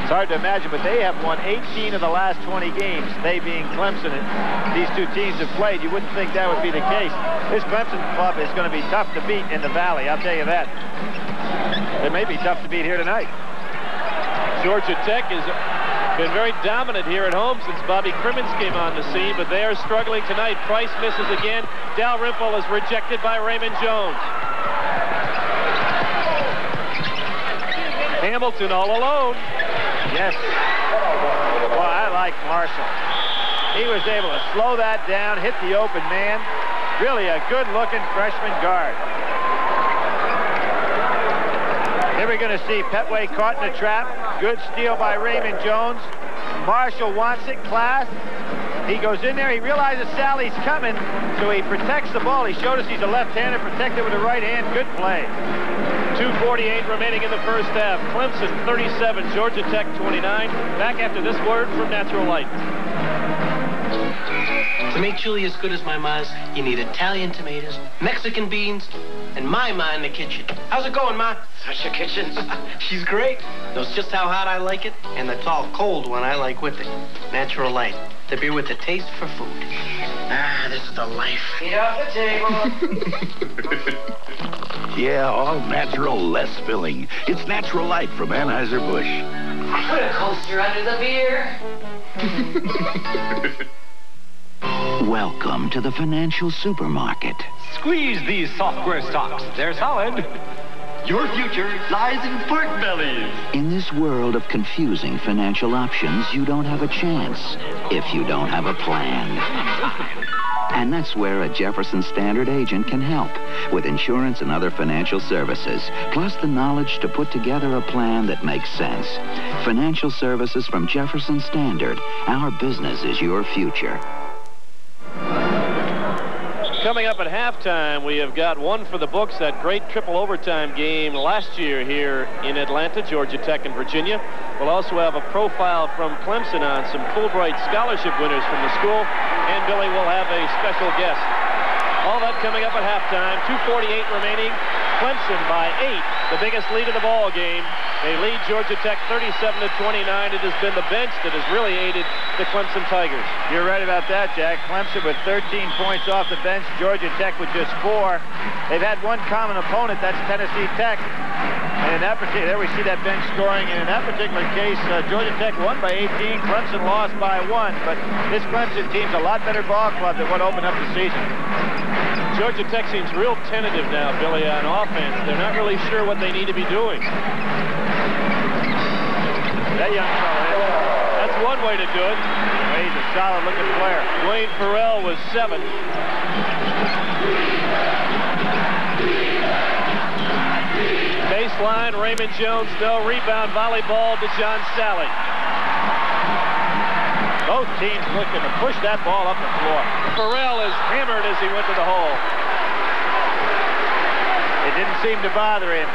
It's hard to imagine, but they have won 18 of the last 20 games, they being Clemson. And these two teams have played. You wouldn't think that would be the case. This Clemson club is going to be tough to beat in the Valley, I'll tell you that. It may be tough to beat here tonight. Georgia Tech has been very dominant here at home since Bobby Cremins came on the scene, but they are struggling tonight. Price misses again. Dalrymple is rejected by Raymond Jones. Hamilton all alone. Yes. Well, I like Marshall. He was able to slow that down, hit the open man. Really a good-looking freshman guard. Here we're going to see Petway caught in a trap. Good steal by Raymond Jones. Marshall wants it. Class. He goes in there. He realizes Salley's coming, so he protects the ball. He showed us he's a left-hander, protected with the right hand. Good play. 2.48 remaining in the first half. Clemson 37, Georgia Tech 29. Back after this word from Natural Light. To make chili as good as my ma's, you need Italian tomatoes, Mexican beans, and my ma in the kitchen. How's it going, Ma? Such a kitchen? [LAUGHS] She's great. Knows just how hot I like it, and the tall cold one I like with it. Natural Light. The beer with the taste for food. Ah, this is the life. Get off the table. [LAUGHS] [LAUGHS] yeah, all natural, less filling. It's Natural Light from Anheuser-Busch. Put a coaster under the beer. [LAUGHS] Welcome to the financial supermarket. Squeeze these software stocks. They're solid. Your future lies in pork bellies. In this world of confusing financial options, you don't have a chance if you don't have a plan. [LAUGHS] And that's where a Jefferson Standard agent can help with insurance and other financial services, plus the knowledge to put together a plan that makes sense. Financial services from Jefferson Standard. Our business is your future. Coming up at halftime, we have got one for the books, that great triple overtime game last year here in Atlanta, Georgia Tech and Virginia. We'll also have a profile from Clemson on some Fulbright scholarship winners from the school, and Billy will have a special guest. All that coming up at halftime. 2.48 remaining. Clemson by eight, the biggest lead of the ball game. They lead Georgia Tech 37 to 29. It has been the bench that has really aided the Clemson Tigers. You're right about that, Jack. Clemson with 13 points off the bench. Georgia Tech with just four. They've had one common opponent. That's Tennessee Tech. And in that particular, there we see that bench scoring. And in that particular case, uh, Georgia Tech won by 18. Clemson lost by one. But this Clemson team's a lot better ball club than what opened up the season. Georgia Tech seems real tentative now, Billy, on offense. They're not really sure what they need to be doing. That young fellow, that's one way to do it. He's a solid-looking player. Duane Ferrell was seven. Baseline, Raymond Jones, no rebound, volleyball to John Salley. Both teams looking to push that ball up the floor. Ferrell is hammered as he went to the hole. It didn't seem to bother him.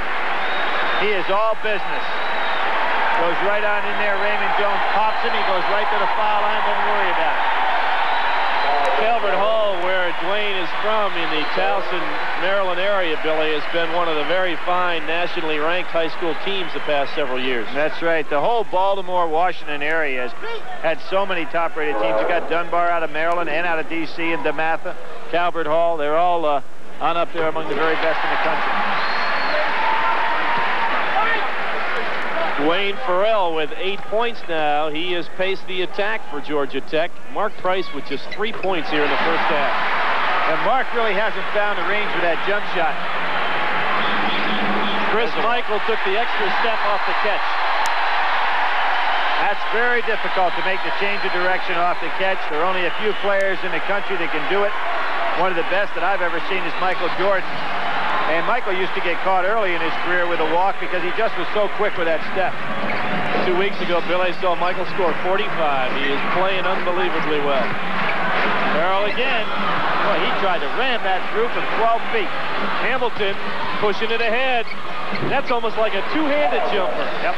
He is all business. Goes right on in there. Raymond Jones pops him. He goes right to the foul line. Don't worry about it. Calvert Hall, where Duane is from in the Towson, Maryland area, Billy, has been one of the very fine nationally ranked high school teams the past several years. That's right. The whole Baltimore, Washington area has had so many top-rated teams. You got Dunbar out of Maryland and out of D.C. and DeMatha, Calvert Hall. They're all uh, on up there among the very best in the country. Duane Ferrell with eight points now. He has paced the attack for Georgia Tech. Mark Price with just three points here in the first half. And Mark really hasn't found the range for that jump shot. Chris Michael took the extra step off the catch. That's very difficult to make the change of direction off the catch. There are only a few players in the country that can do it. One of the best that I've ever seen is Michael Jordan. And Michael used to get caught early in his career with a walk because he just was so quick with that step. Two weeks ago, Billy saw Michael score 45. He is playing unbelievably well. Ferrell again. Boy, he tried to ram that through from 12 feet. Hamilton pushing it ahead. That's almost like a two-handed jumper. Yep.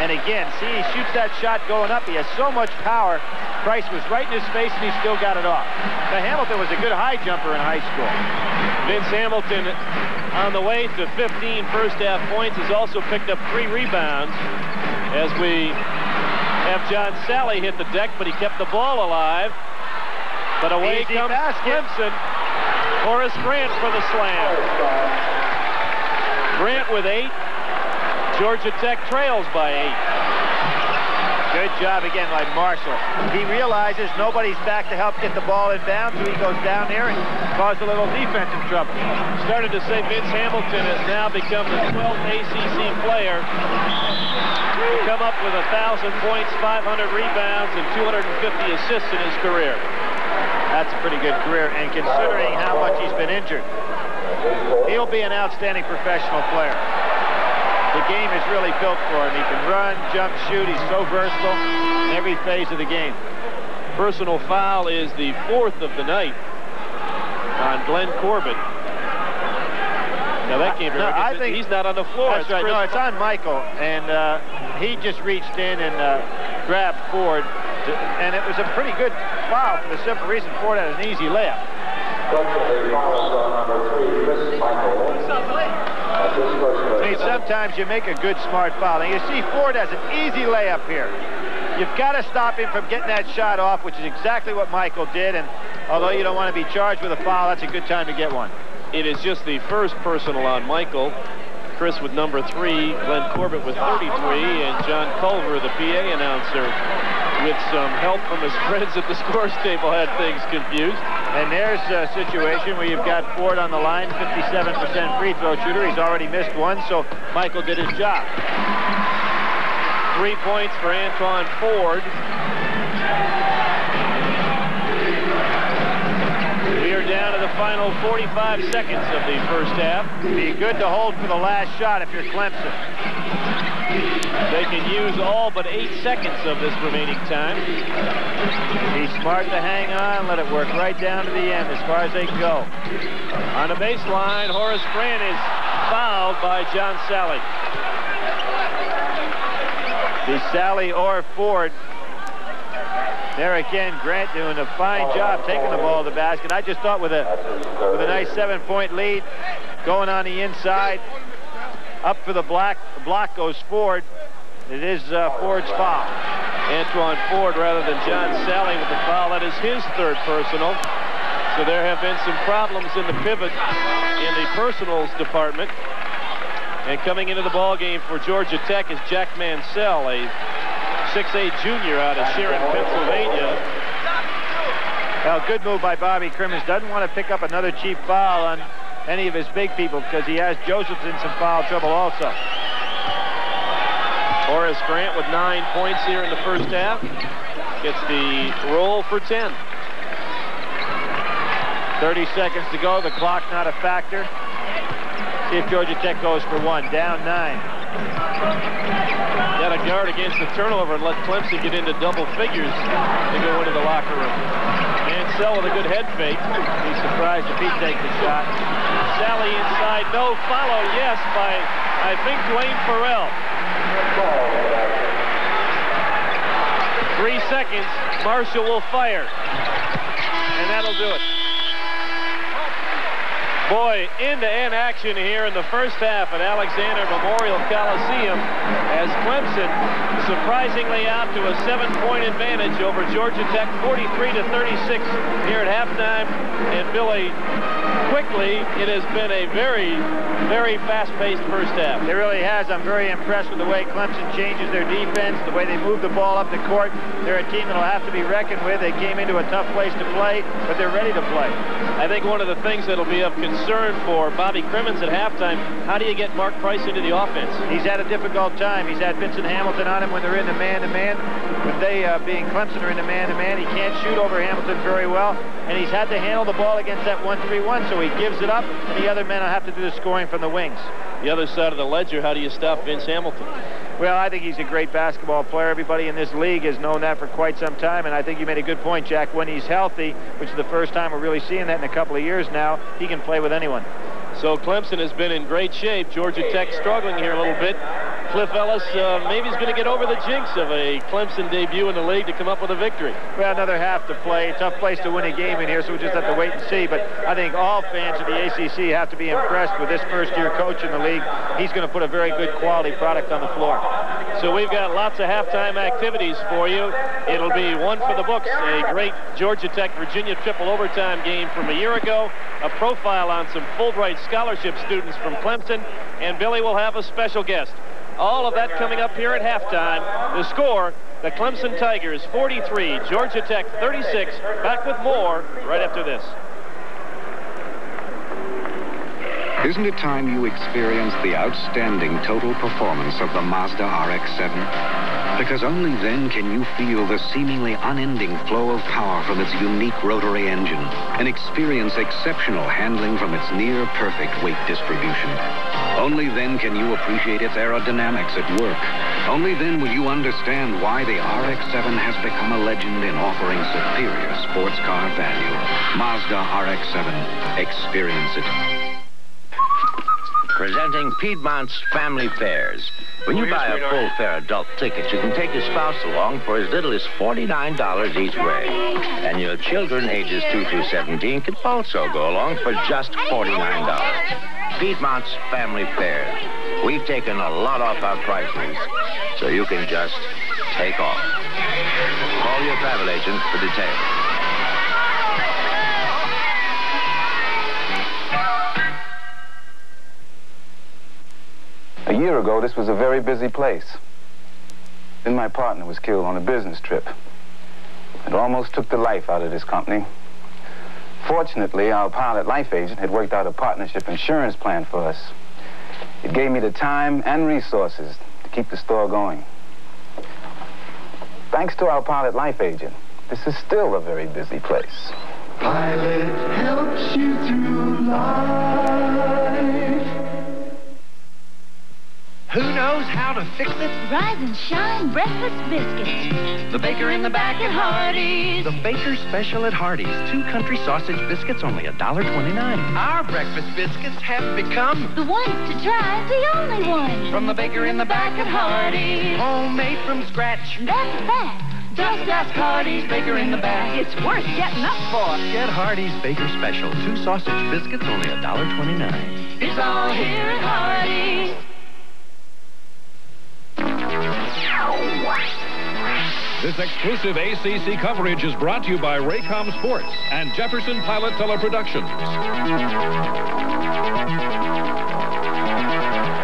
And again, see, he shoots that shot going up. He has so much power. Price was right in his face, and he still got it off. Now, Hamilton was a good high jumper in high school. Vince Hamilton on the way to 15 first half points has also picked up three rebounds as we have John Salley hit the deck, but he kept the ball alive. But away Easy comes basket. Clemson. Horace Grant for the slam. Grant with eight. Georgia Tech trails by eight. Good job again by Marshall. He realizes nobody's back to help get the ball in bounds, so he goes down there and causes a little defensive trouble. Started to say Vince Hamilton has now become the 12th ACC player to come up with 1,000 points, 500 rebounds, and 250 assists in his career. That's a pretty good career, and considering how much he's been injured, he'll be an outstanding professional player. The game is really built for him. He can run, jump, shoot. He's so versatile in every phase of the game. Personal foul is the fourth of the night on Glenn Corbett. Now that came No, I think he's not on the floor. That's It's right. Chris No, it's on Michael, and uh, he just reached in and uh, grabbed Ford, to, and it was a pretty good foul for the simple reason Ford had an easy layup. I sometimes you make a good, smart foul. And you see Ford has an easy layup here. You've got to stop him from getting that shot off, which is exactly what Michael did. And although you don't want to be charged with a foul, that's a good time to get one. It is just the first personal on Michael. Chris with number three, Glenn Corbett with 33, and John Culver, the PA announcer, with some help from his friends at the scores table, had things confused. And there's a situation where you've got Ford on the line, 57% free throw shooter. He's already missed one, so Michael did his job. Three points for Antoine Ford. We are down to the final 45 seconds of the first half. Be good to hold for the last shot if you're Clemson. They can use all but eight seconds of this remaining time. Be smart to hang on, let it work right down to the end as far as they can go. On the baseline, Horace Grant is fouled by John Salley. Be Salley or Ford. There again, Grant doing a fine job taking the ball to the basket. I just thought with a with a nice seven-point lead, going on the inside, up for the block. Block goes Ford. It is uh, Ford's foul. Antoine Ford rather than John Salley with the foul. That is his third personal. So there have been some problems in the pivot in the personals department. And coming into the ball game for Georgia Tech is Jack Mansell, a 6'8 junior out of Sharon, Pennsylvania. Well, good move by Bobby Cremins. Doesn't want to pick up another cheap foul on any of his big people because he has Joseph in some foul trouble also. Horace Grant with nine points here in the first half. Gets the roll for 10. 30 seconds to go. The clock not a factor. See if Georgia Tech goes for one. Down nine. Got a guard against the turnover and let Clemson get into double figures to go into the locker room. Mansell with a good head fake. Be surprised if he takes the shot. Salley inside. No follow. Yes by, I think, Duane Ferrell. Three seconds. Marshall will fire. And that'll do it. Boy, end-to-end action here in the first half at Alexander Memorial Coliseum as Clemson surprisingly out to a seven-point advantage over Georgia Tech, 43 to 36 here at halftime. And Billy, quickly, it has been a very, very fast-paced first half. It really has. I'm very impressed with the way Clemson changes their defense, the way they move the ball up the court. They're a team that'll have to be reckoned with. They came into a tough place to play, but they're ready to play. I think one of the things that'll be of concern for Bobby Cremins at halftime, how do you get Mark Price into the offense? He's had a difficult time. He's had Vincent Hamilton on him when they're in the man-to-man. When they, uh, being Clemson, are in the man-to-man, he can't shoot over Hamilton very well, and he's had to handle the ball against that 1-3-1, so he gives it up, and the other men will have to do the scoring from the wings. The other side of the ledger, how do you stop Vince Hamilton? Well, I think he's a great basketball player. Everybody in this league has known that for quite some time, and I think you made a good point, Jack. When he's healthy, which is the first time we're really seeing that in a couple of years now, he can play with anyone. So Clemson has been in great shape. Georgia Tech struggling here a little bit. Cliff Ellis, uh, maybe he's going to get over the jinx of a Clemson debut in the league to come up with a victory. Well, another half to play. Tough place to win a game in here, so we just have to wait and see. But I think all fans of the ACC have to be impressed with this first-year coach in the league. He's going to put a very good quality product on the floor. So we've got lots of halftime activities for you. It'll be one for the books, a great Georgia Tech-Virginia triple overtime game from a year ago, a profile on some Fulbright scholarship students from Clemson, and Billy will have a special guest. All of that coming up here at halftime. The score, the Clemson Tigers 43, Georgia Tech 36. Back with more right after this. Isn't it time you experienced the outstanding total performance of the Mazda RX-7? Because only then can you feel the seemingly unending flow of power from its unique rotary engine and experience exceptional handling from its near-perfect weight distribution. Only then can you appreciate its aerodynamics at work. Only then will you understand why the RX-7 has become a legend in offering superior sports car value. Mazda RX-7. Experience it. Presenting Piedmont's Family Fares. When you oh, buy a full fare adult ticket, you can take your spouse along for as little as $49 each way. And your children ages 2 through 17 can also go along for just $49. Piedmont's Family Fares. We've taken a lot off our prices, so you can just take off. Call your travel agent for details. Year ago, this was a very busy place. Then my partner was killed on a business trip. It almost took the life out of this company. Fortunately, our pilot life agent had worked out a partnership insurance plan for us. It gave me the time and resources to keep the store going. Thanks to our pilot life agent, this is still a very busy place. Pilot helps you through life. Who knows how to fix it? Rise and shine breakfast biscuits. The baker in the back at Hardee's. The baker's special at Hardee's. Two country sausage biscuits, only $1.29. Our breakfast biscuits have become The ones to try, the only ones. from the baker in the back at Hardee's. Homemade from scratch. That's a fact. Just ask Hardee's Baker in the back. It's worth getting up for. Get Hardee's Baker Special. Two sausage biscuits, only $1.29. It's all here at Hardee's. This exclusive ACC coverage is brought to you by Raycom Sports and Jefferson Pilot Teleproductions.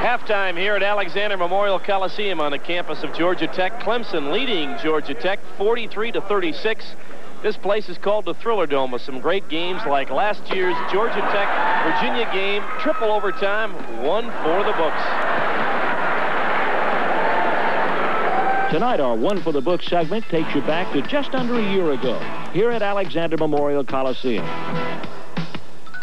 Halftime here at Alexander Memorial Coliseum on the campus of Georgia Tech. Clemson leading Georgia Tech 43 to 36. This place is called the Thriller Dome with some great games like last year's Georgia Tech Virginia game, triple overtime, one for the books. Tonight, our One for the Book segment takes you back to just under a year ago here at Alexander Memorial Coliseum.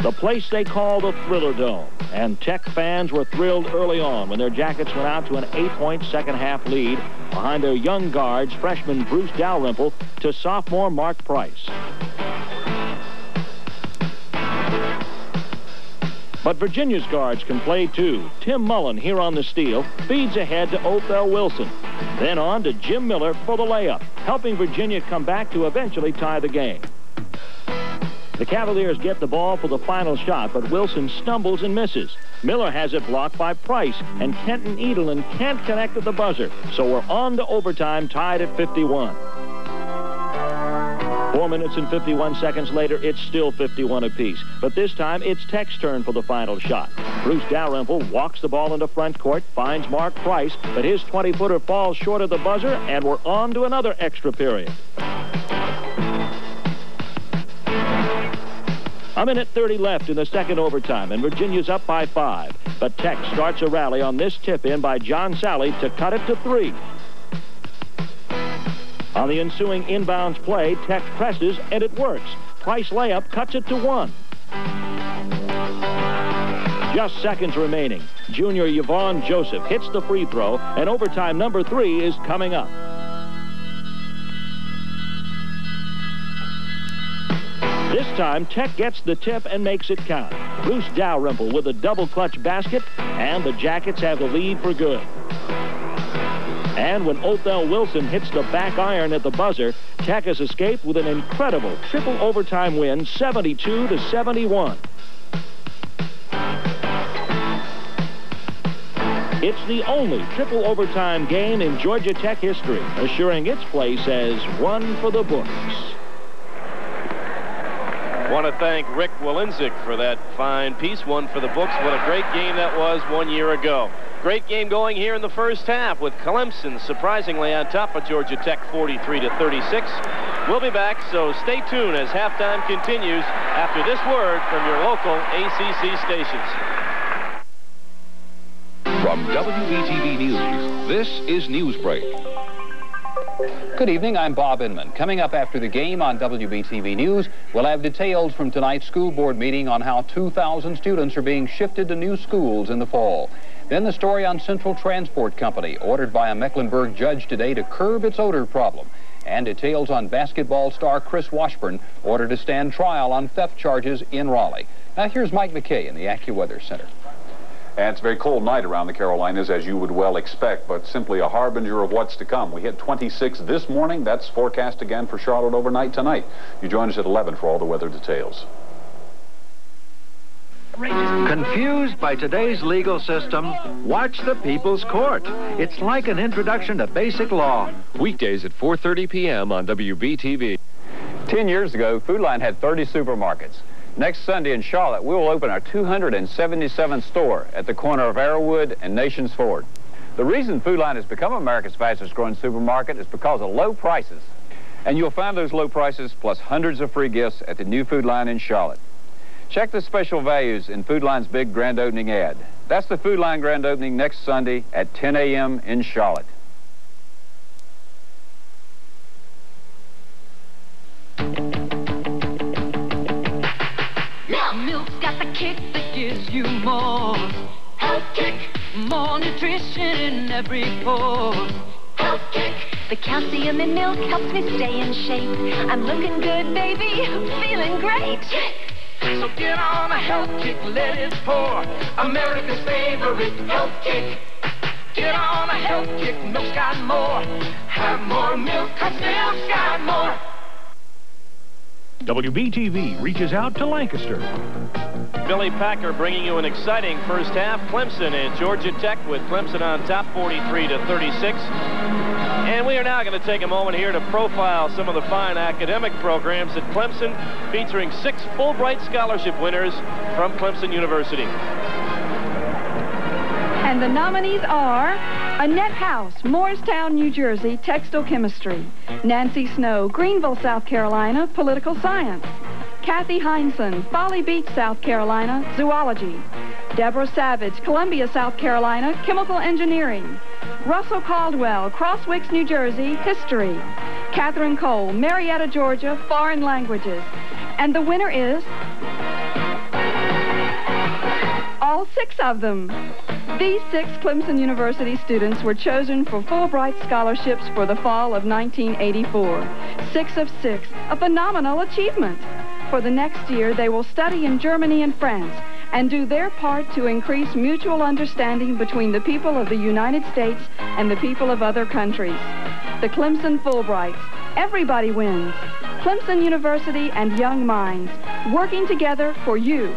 The place they call the Thriller Dome. And Tech fans were thrilled early on when their Jackets went out to an eight-point second-half lead behind their young guards, freshman Bruce Dalrymple to sophomore Mark Price. But Virginia's guards can play too. Tim Mullen here on the steal feeds ahead to Othell Wilson. Then on to Jim Miller for the layup, helping Virginia come back to eventually tie the game. The Cavaliers get the ball for the final shot, but Wilson stumbles and misses. Miller has it blocked by Price, and Kenton Edelin can't connect at the buzzer. So we're on to overtime, tied at 51. Four minutes and 51 seconds later, it's still 51 apiece. But this time, it's Tech's turn for the final shot. Bruce Dalrymple walks the ball into front court, finds Mark Price, but his 20-footer falls short of the buzzer, and we're on to another extra period. A minute 30 left in the second overtime, and Virginia's up by five. But Tech starts a rally on this tip-in by John Salley to cut it to three. On the ensuing inbounds play, Tech presses, and it works. Price layup cuts it to one. Just seconds remaining. Junior Yvon Joseph hits the free throw, and overtime number three is coming up. This time, Tech gets the tip and makes it count. Bruce Dalrymple with a double clutch basket, and the Jackets have the lead for good. And when Othell Wilson hits the back iron at the buzzer, Tech has escaped with an incredible triple overtime win, 72 to 71. It's the only triple overtime game in Georgia Tech history, assuring its place as one for the books. Want to thank Rick Walinzik for that fine piece, one for the books. What a great game that was one year ago. Great game going here in the first half with Clemson surprisingly on top of Georgia Tech 43 to 36. We'll be back, so stay tuned as halftime continues after this word from your local ACC stations. From WBTV News, this is Newsbreak. Good evening, I'm Bob Inman. Coming up after the game on WBTV News, we'll have details from tonight's school board meeting on how 2,000 students are being shifted to new schools in the fall. Then the story on Central Transport Company, ordered by a Mecklenburg judge today to curb its odor problem. And details on basketball star Chris Washburn, ordered to stand trial on theft charges in Raleigh. Now here's Mike McKay in the AccuWeather Center. And it's a very cold night around the Carolinas, as you would well expect, but simply a harbinger of what's to come. We hit 26 this morning. That's forecast again for Charlotte overnight tonight. You join us at 11 for all the weather details. Confused by today's legal system? Watch the People's Court. It's like an introduction to basic law. Weekdays at 4.30 p.m. on WBTV. Ten years ago, Food Lion had 30 supermarkets. Next Sunday in Charlotte, we will open our 277th store at the corner of Arrowwood and Nations Ford. The reason Food Lion has become America's fastest growing supermarket is because of low prices. And you'll find those low prices plus hundreds of free gifts at the new Food Lion in Charlotte. Check the special values in Food Lion's big grand opening ad. That's the Food Line grand opening next Sunday at 10 a.m. in Charlotte. Milk's got the kick that gives you more. Health kick. More nutrition in every pour. Health kick. The calcium in milk helps me stay in shape. I'm looking good, baby. [LAUGHS] Feeling great. So get on a health kick, let it pour. America's favorite health kick. Get on a health kick, milk's got more. Have more milk, cause milk's got more. WBTV reaches out to Lancaster. Billy Packer bringing you an exciting first half. Clemson and Georgia Tech with Clemson on top 43 to 36. And we are now going to take a moment here to profile some of the fine academic programs at Clemson, featuring six Fulbright Scholarship winners from Clemson University. And the nominees are Annette House, Morristown, New Jersey, Textile Chemistry. Nancy Snow, Greenville, South Carolina, Political Science. Kathy Heinsohn, Folly Beach, South Carolina, Zoology. Deborah Savage, Columbia, South Carolina, Chemical Engineering. Russell Caldwell, Crosswicks, New Jersey, History. Catherine Cole, Marietta, Georgia, Foreign Languages. And the winner is... All six of them. These six Clemson University students were chosen for Fulbright scholarships for the fall of 1984. Six of six, a phenomenal achievement. For the next year, they will study in Germany and France and do their part to increase mutual understanding between the people of the United States and the people of other countries. The Clemson Fulbrights. Everybody wins. Clemson University and Young Minds, working together for you.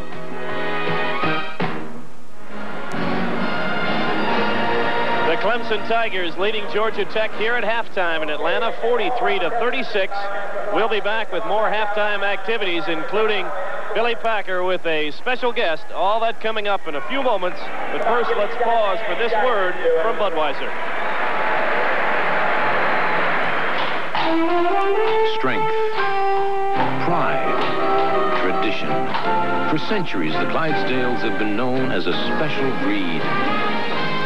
Clemson Tigers leading Georgia Tech here at halftime in Atlanta, 43 to 36. We'll be back with more halftime activities, including Billy Packer with a special guest. All that coming up in a few moments. But first, let's pause for this word from Budweiser. Strength, pride, tradition. For centuries, the Clydesdales have been known as a special breed.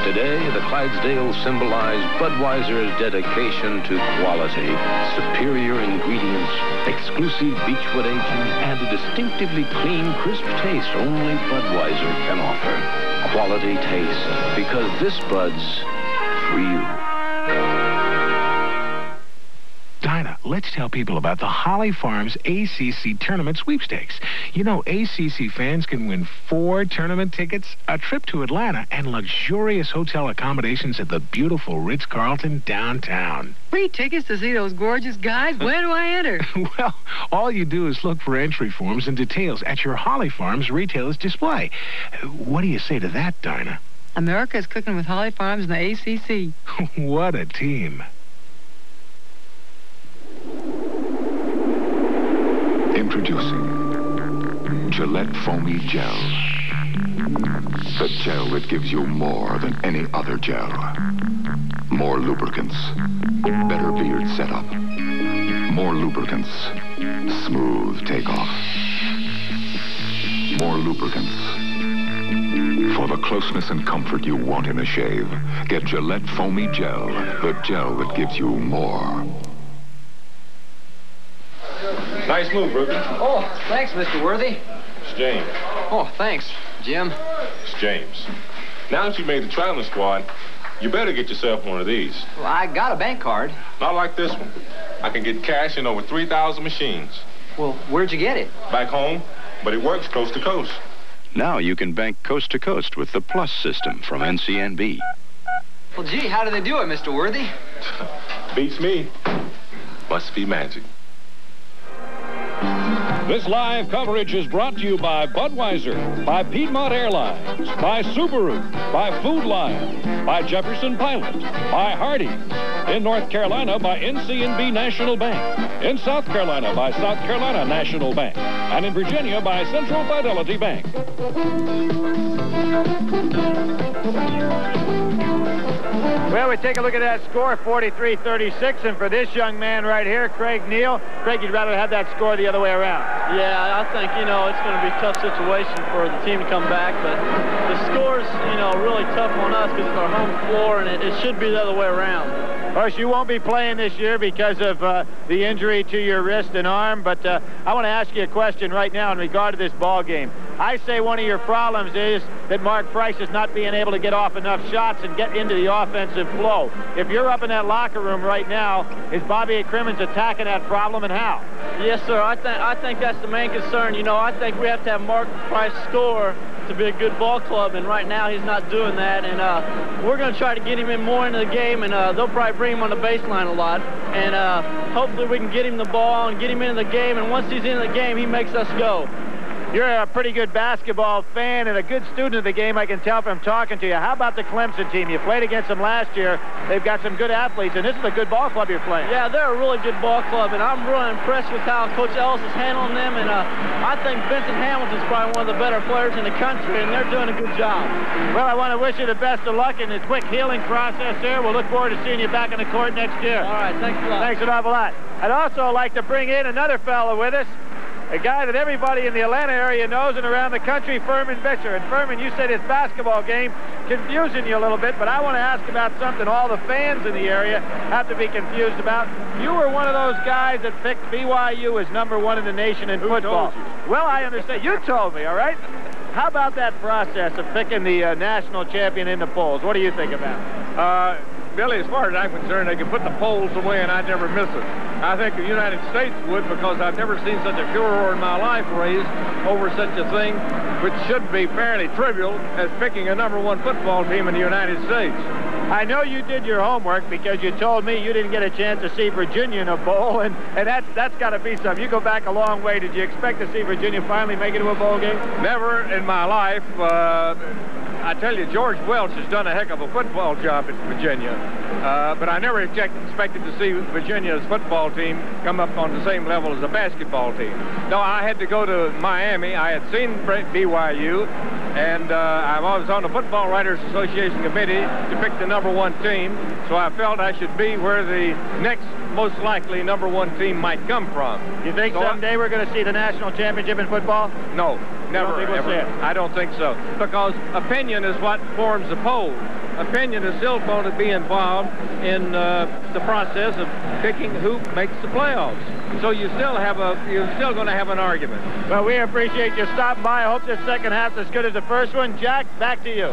Today, the Clydesdales symbolize Budweiser's dedication to quality, superior ingredients, exclusive beechwood aging, and a distinctively clean, crisp taste only Budweiser can offer. Quality taste, because this Bud's for you. Dinah, let's tell people about the Holly Farms ACC Tournament Sweepstakes. You know, ACC fans can win four tournament tickets, a trip to Atlanta, and luxurious hotel accommodations at the beautiful Ritz-Carlton downtown. Free tickets to see those gorgeous guys? Where do I enter? [LAUGHS] well, all you do is look for entry forms and details at your Holly Farms retailer's display. What do you say to that, Dinah? America is cooking with Holly Farms and the ACC. [LAUGHS] what a team. Introducing Gillette Foamy Gel. The gel that gives you more than any other gel. More lubricants. Better beard setup. More lubricants. Smooth takeoff. More lubricants. For the closeness and comfort you want in a shave, get Gillette Foamy Gel, the gel that gives you more. Nice move, Rookie. Oh, thanks, Mr. Worthy. It's James. Oh, thanks, Jim. It's James. Now that you've made the traveling squad, you better get yourself one of these. Well, I got a bank card. Not like this one. I can get cash in over 3,000 machines. Well, where'd you get it? Back home, but it works coast to coast. Now you can bank coast to coast with the Plus system from NCNB. Well, gee, how do they do it, Mr. Worthy? [LAUGHS] Beats me. Must be magic. This live coverage is brought to you by Budweiser, by Piedmont Airlines, by Subaru, by Food Lion, by Jefferson Pilot, by Hardee's. In North Carolina, by NCNB National Bank. In South Carolina, by South Carolina National Bank. And in Virginia, by Central Fidelity Bank. Well, we take a look at that score, 43-36, and for this young man right here, Craig Neal, Craig, you'd rather have that score the other way around. Yeah, I think, you know, it's going to be a tough situation for the team to come back, but the score's, you know, really tough on us because it's our home floor, and it, it should be the other way around. Course, you won't be playing this year because of uh, the injury to your wrist and arm, but uh, I want to ask you a question right now in regard to this ball game. I say one of your problems is that Mark Price is not being able to get off enough shots and get into the offensive flow. If you're up in that locker room right now, is Bobby Cremins attacking that problem and how? Yes, sir. I think I think that's the main concern. You know, I think we have to have Mark Price score to be a good ball club, and right now he's not doing that. And uh, we're going to try to get him in more into the game, and uh, they'll probably bring him on the baseline a lot. And uh, hopefully we can get him the ball and get him into the game, and once he's in the game, he makes us go. You're a pretty good basketball fan and a good student of the game, I can tell from talking to you. How about the Clemson team? You played against them last year. They've got some good athletes, and this is a good ball club you're playing. Yeah, they're a really good ball club, and I'm really impressed with how Coach Ellis is handling them. And uh, I think Vincent Hamilton's probably one of the better players in the country, and they're doing a good job. Well, I want to wish you the best of luck in the quick healing process there. We'll look forward to seeing you back on the court next year. All right, thanks a lot. Thanks an awful lot. I'd also like to bring in another fellow with us, a guy that everybody in the Atlanta area knows and around the country, Furman Bisher. And Furman, you said this basketball game confusing you a little bit, but I want to ask about something all the fans in the area have to be confused about. You were one of those guys that picked BYU as number one in the nation in Who football. Well, I understand. You told me, all right? How about that process of picking the uh, national champion in the polls? What do you think about it? Uh, Billy, as far as I'm concerned, they can put the polls away and I'd never miss it. I think the United States would because I've never seen such a furor in my life raised over such a thing, which should be fairly trivial as picking a number one football team in the United States. I know you did your homework because you told me you didn't get a chance to see Virginia in a bowl, and, and that, that's got to be something. You go back a long way. Did you expect to see Virginia finally make it to a bowl game? Never in my life. Uh, I tell you, George Welsh has done a heck of a football job at Virginia. Uh, but I never expected to see Virginia's football team come up on the same level as a basketball team. No, I had to go to Miami. I had seen BYU, and uh, I was on the Football Writers Association committee to pick the number one team. So I felt I should be where the next most likely number one team might come from. You think So I- someday we're going to see the national championship in football? No, never, we'll ever. I don't think so. Because opinion is what forms the poll. Opinion is still going to be involved in uh, the process of picking who makes the playoffs. So you still have a, you're still going to have an argument. Well, we appreciate you stopping by. I hope this second half's as good as the first one. Jack, back to you.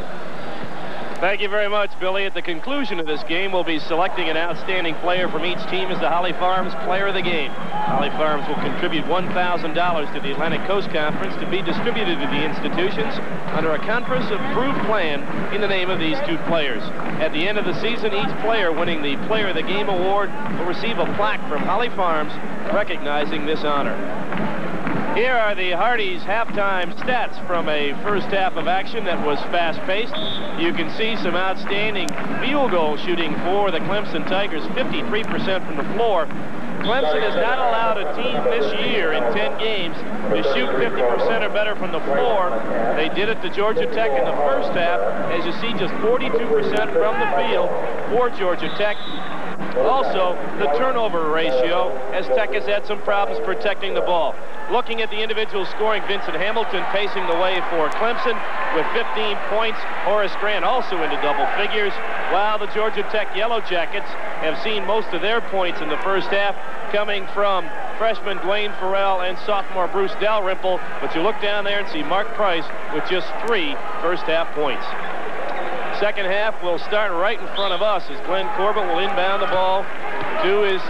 Thank you very much, Billy. At the conclusion of this game, we'll be selecting an outstanding player from each team as the Holly Farms Player of the Game. Holly Farms will contribute $1,000 to the Atlantic Coast Conference to be distributed to the institutions under a conference-approved plan in the name of these two players. At the end of the season, each player winning the Player of the Game award will receive a plaque from Holly Farms recognizing this honor. Here are the Hardee's halftime stats from a first half of action that was fast-paced. You can see some outstanding field goal shooting for the Clemson Tigers, 53% from the floor. Clemson has not allowed a team this year in 10 games to shoot 50% or better from the floor. They did it to Georgia Tech in the first half. As you see, just 42% from the field for Georgia Tech. Also, the turnover ratio, as Tech has had some problems protecting the ball. Looking at the individual scoring, Vincent Hamilton pacing the way for Clemson with 15 points. Horace Grant also into double figures, while the Georgia Tech Yellow Jackets have seen most of their points in the first half coming from freshman Duane Ferrell and sophomore Bruce Dalrymple. But you look down there and see Mark Price with just three first half points. Second half will start right in front of us as Glenn Corbett will inbound the ball to his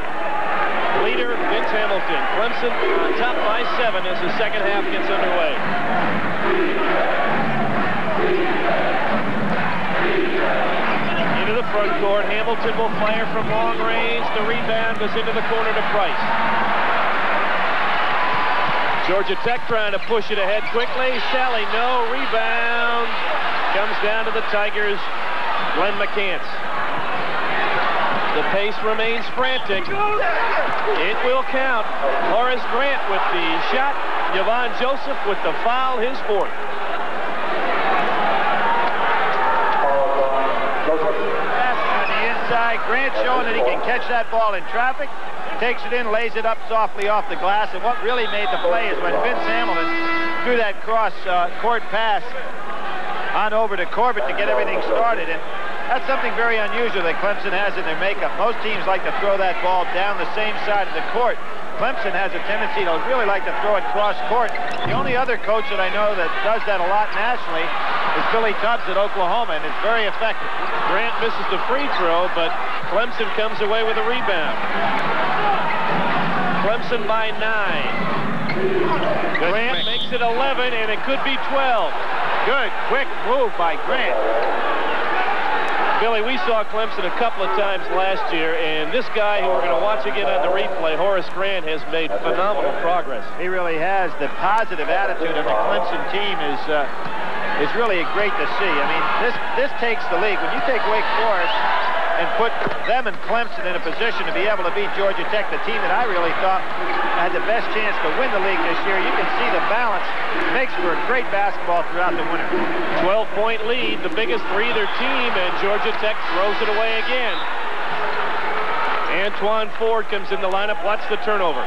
leader, Vince Hamilton. Clemson on top by seven as the second half gets underway. The front court, Hamilton will fire from long range. The rebound goes into the corner to Price. Georgia Tech trying to push it ahead quickly. Salley, no. Rebound. Comes down to the Tigers. Glenn McCants. The pace remains frantic. It will count. Horace Grant with the shot. Yvon Joseph with the foul, his fourth. Pass on the inside. Grant catch that ball in traffic. Takes it in, lays it up softly off the glass. And what really made the play is when Vince Hamilton threw that cross uh, court pass on over to Corbett to get everything started. And that's something very unusual that Clemson has in their makeup. Most teams like to throw that ball down the same side of the court. Clemson has a tendency to really like to throw it cross court. The only other coach that I know that does that a lot nationally is Billy Tubbs at Oklahoma, and it's very effective. Grant misses the free throw, but Clemson comes away with a rebound. Clemson by nine. Grant makes it 11, and it could be 12. Good, quick move by Grant. Billy, we saw Clemson a couple of times last year, and this guy who we're going to watch again on the replay, Horace Grant, has made phenomenal progress. He really has. The positive attitude of the Clemson team is uh, is really great to see. I mean, this this takes the league. When you take Wake Forest and put them and Clemson in a position to be able to beat Georgia Tech, the team that I really thought had the best chance to win the league this year, you can see the balance makes for a great basketball throughout the winter. 12-point lead, the biggest for either team, and Georgia Tech throws it away again. Antoine Ford comes in the lineup. Watch the turnover.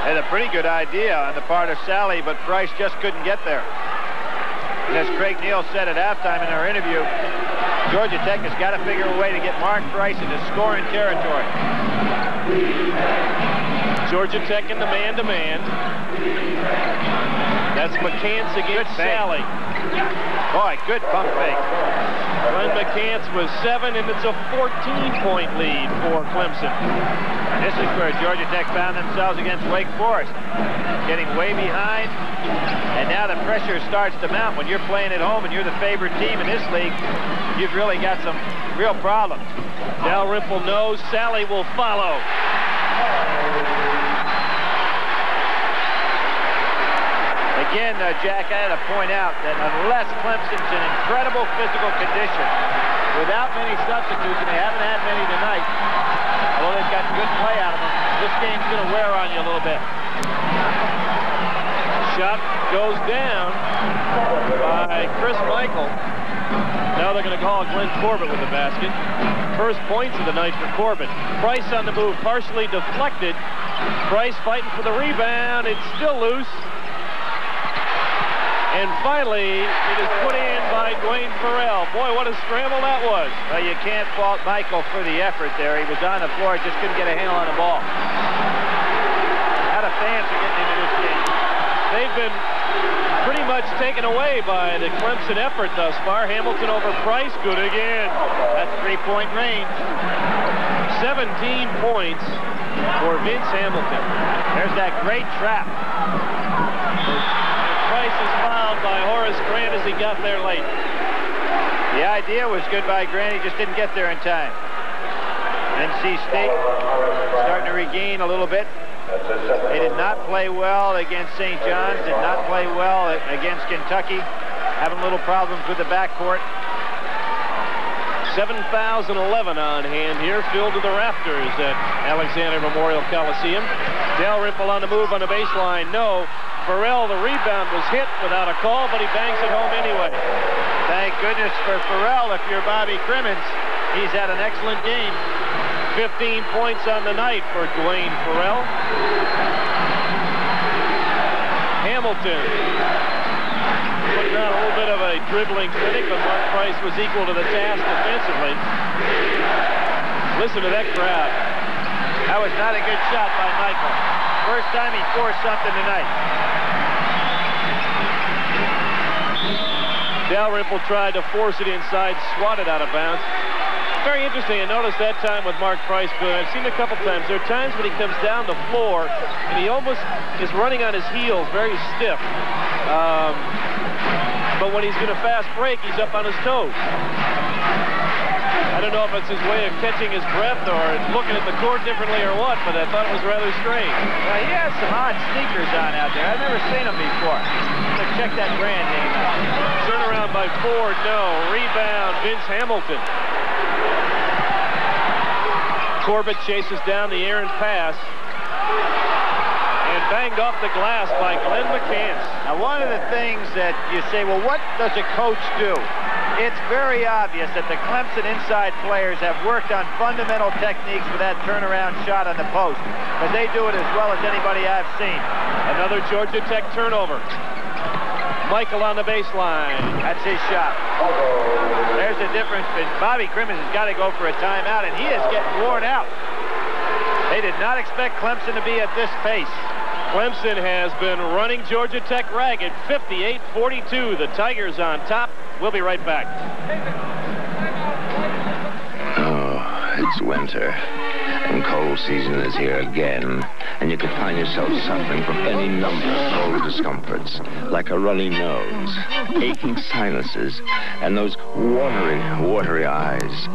Had a pretty good idea on the part of Salley, but Price just couldn't get there. And as Craig Neal said at halftime in our interview, Georgia Tech has got to figure a way to get Mark Price into scoring territory. Georgia Tech in the man-to-man. That's McCants against Salley. Boy, good pump fake. Glenn McCants was seven, and it's a 14-point lead for Clemson. This is where Georgia Tech found themselves against Wake Forest. Getting way behind, and now the pressure starts to mount. When you're playing at home and you're the favorite team in this league, you've really got some real problems. Dalrymple knows Salley will follow. Again, uh, Jack, I had to point out that unless Clemson's in incredible physical condition, without many substitutes, and they haven't had many tonight, although they've got good play out of them, this game's going to wear on you a little bit. Shot goes down by Chris Michael. Now they're going to call Glenn Corbett with the basket. First points of the night for Corbett. Price on the move, partially deflected. Price fighting for the rebound. It's still loose. And finally, it is put in by Duane Ferrell. Boy, what a scramble that was. Well, you can't fault Michael for the effort there. He was on the floor, just couldn't get a handle on the ball. A lot of fans are getting into this game. They've been pretty much taken away by the Clemson effort thus far. Hamilton over Price, good again. That's three-point range. 17 points for Vince Hamilton. There's that great trap. Price is fouled by Horace Grant as he got there late. The idea was good by Grant. He just didn't get there in time. NC State starting to regain a little bit. They did not play well against St. John's, did not play well against Kentucky. Having little problems with the backcourt. 7,011 on hand here, filled to the rafters at Alexander Memorial Coliseum. Dalrymple on the move on the baseline. No. Ferrell, the rebound was hit without a call, but he bangs it home anyway. Thank goodness for Ferrell. If you're Bobby Cremins, he's had an excellent game. 15 points on the night for Duane Ferrell. Hamilton putting on a little bit of a dribbling clinic, but Mark Price was equal to the task defensively. Listen to that crowd. That was not a good shot by Michael. First time he forced something tonight. Dalrymple tried to force it inside, swatted out of bounds. Very interesting. I noticed that time with Mark Price, but I've seen a couple times. There are times when he comes down the floor and he almost is running on his heels, very stiff. Um, but when he's going to fast break, he's up on his toes. I don't know if it's his way of catching his breath or looking at the court differently or what, but I thought it was rather strange. Well, he has some odd sneakers on out there. I've never seen them before. So check that brand name out. Turnaround by Ford, no. Rebound, Vince Hamilton. Corbett chases down the errant pass and banged off the glass by Glenn McCants. Now, one of the things that you say, well, what does a coach do? It's very obvious that the Clemson inside players have worked on fundamental techniques for that turnaround shot on the post. But they do it as well as anybody I've seen. Another Georgia Tech turnover. Michael on the baseline. That's his shot. There's the difference. Bobby Cremins has got to go for a timeout, and he is getting worn out. They did not expect Clemson to be at this pace. Clemson has been running Georgia Tech ragged, 58-42. The Tigers on top. We'll be right back. Oh, it's winter. And cold season is here again. And you could find yourself suffering from any number of cold discomforts, like a runny nose, aching sinuses and those watery, watery eyes.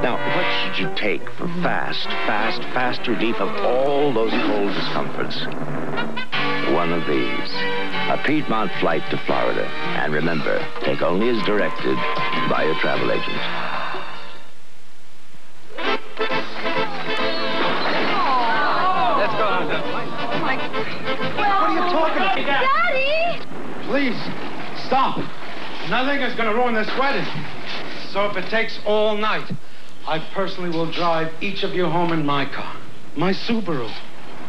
Now, what should you take for fast, fast, fast relief of all those cold discomforts? One of these. A Piedmont flight to Florida. And remember, take only as directed by your travel agent. What are you talking about? Daddy! Please, stop. Nothing is going to ruin this wedding. So if it takes all night, I personally will drive each of you home in my car. My Subaru.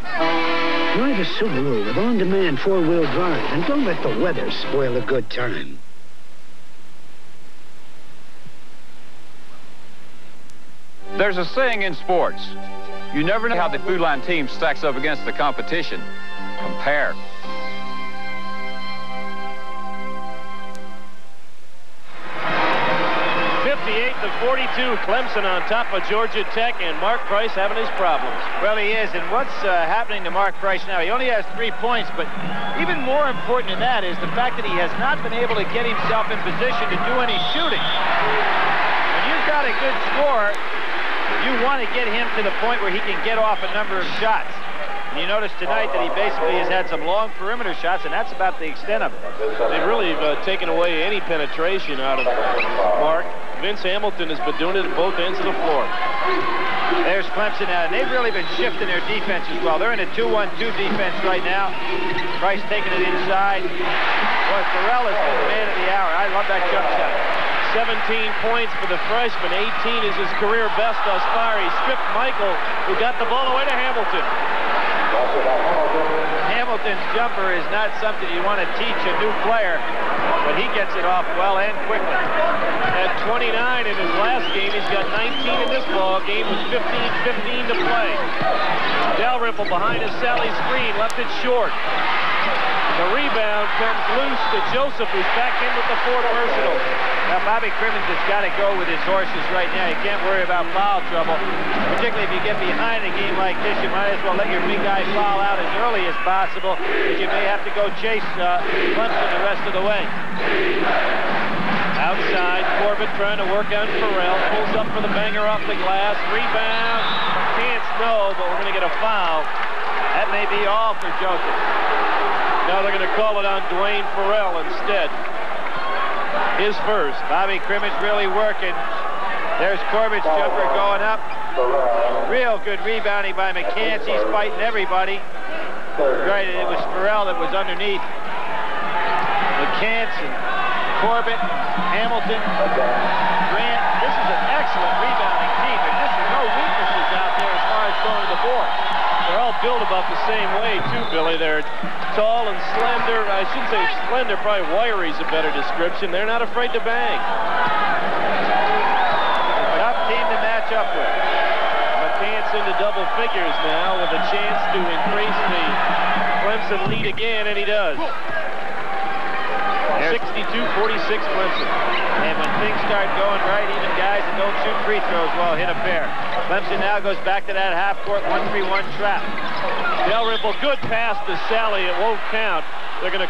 Drive a Subaru with on-demand four-wheel drive, and don't let the weather spoil a good time. There's a saying in sports. You never know how the Food Lion team stacks up against the competition. Compare. Fifty-eight to 42, Clemson on top of Georgia Tech, and Mark Price having his problems. Well, he is, and what's uh, happening to Mark Price now? He only has three points, but even more important than that is the fact that he has not been able to get himself in position to do any shooting. When you've got a good scorer, you want to get him to the point where he can get off a number of shots. And you notice tonight that he basically has had some long perimeter shots, and that's about the extent of it. They've really uh, taken away any penetration out of Mark. Vince Hamilton has been doing it at both ends of the floor. There's Clemson now, and they've really been shifting their defense as well. They're in a 2-1-2 defense right now. Price taking it inside. Boy, Ferrell is the man of the hour. I love that jump shot. 17 points for the freshman. 18 is his career best thus far. He stripped Michael, who got the ball away to Hamilton. Hamilton's jumper is not something you want to teach a new player, but he gets it off well and quickly. At 29 in his last game, he's got 19 in this ball game with 15-15 to play. Dalrymple behind his Salley screen, left it short. The rebound comes loose to Joseph, who's back in with the four personal. Now, Bobby Cremins has got to go with his horses right now. You can't worry about foul trouble, particularly if you get behind a game like this. You might as well let your big guy foul out as early as possible, because you may have to go chase uh, Clemson the rest of the way. Outside, Corbett trying to work on Ferrell. Pulls up for the banger off the glass. Rebound. Can't no, but we're going to get a foul. That may be all for Joseph. Now they're going to call it on Duane Ferrell instead. His first. Bobby Cremins really working. There's Corbett's jumper going up. Real good rebounding by McCants. He's fighting everybody. Right, it was Ferrell that was underneath. McCants and Corbett, Hamilton, Grant. This is an excellent rebounding team. And just no weaknesses out there as far as going to the board. They're all built about the same way, too, Billy. They're tall and slender. I shouldn't say slender, probably wiry is a better description. They're not afraid to bang. Tough team to match up with. McCants into double figures now with a chance to increase the Clemson lead again, and he does. 62-46 Clemson. And when things start going right, even guys that don't shoot free throws well hit a pair. Clemson now goes back to that half-court 1-3-1 trap. Dalrymple, good pass to Salley. It won't count.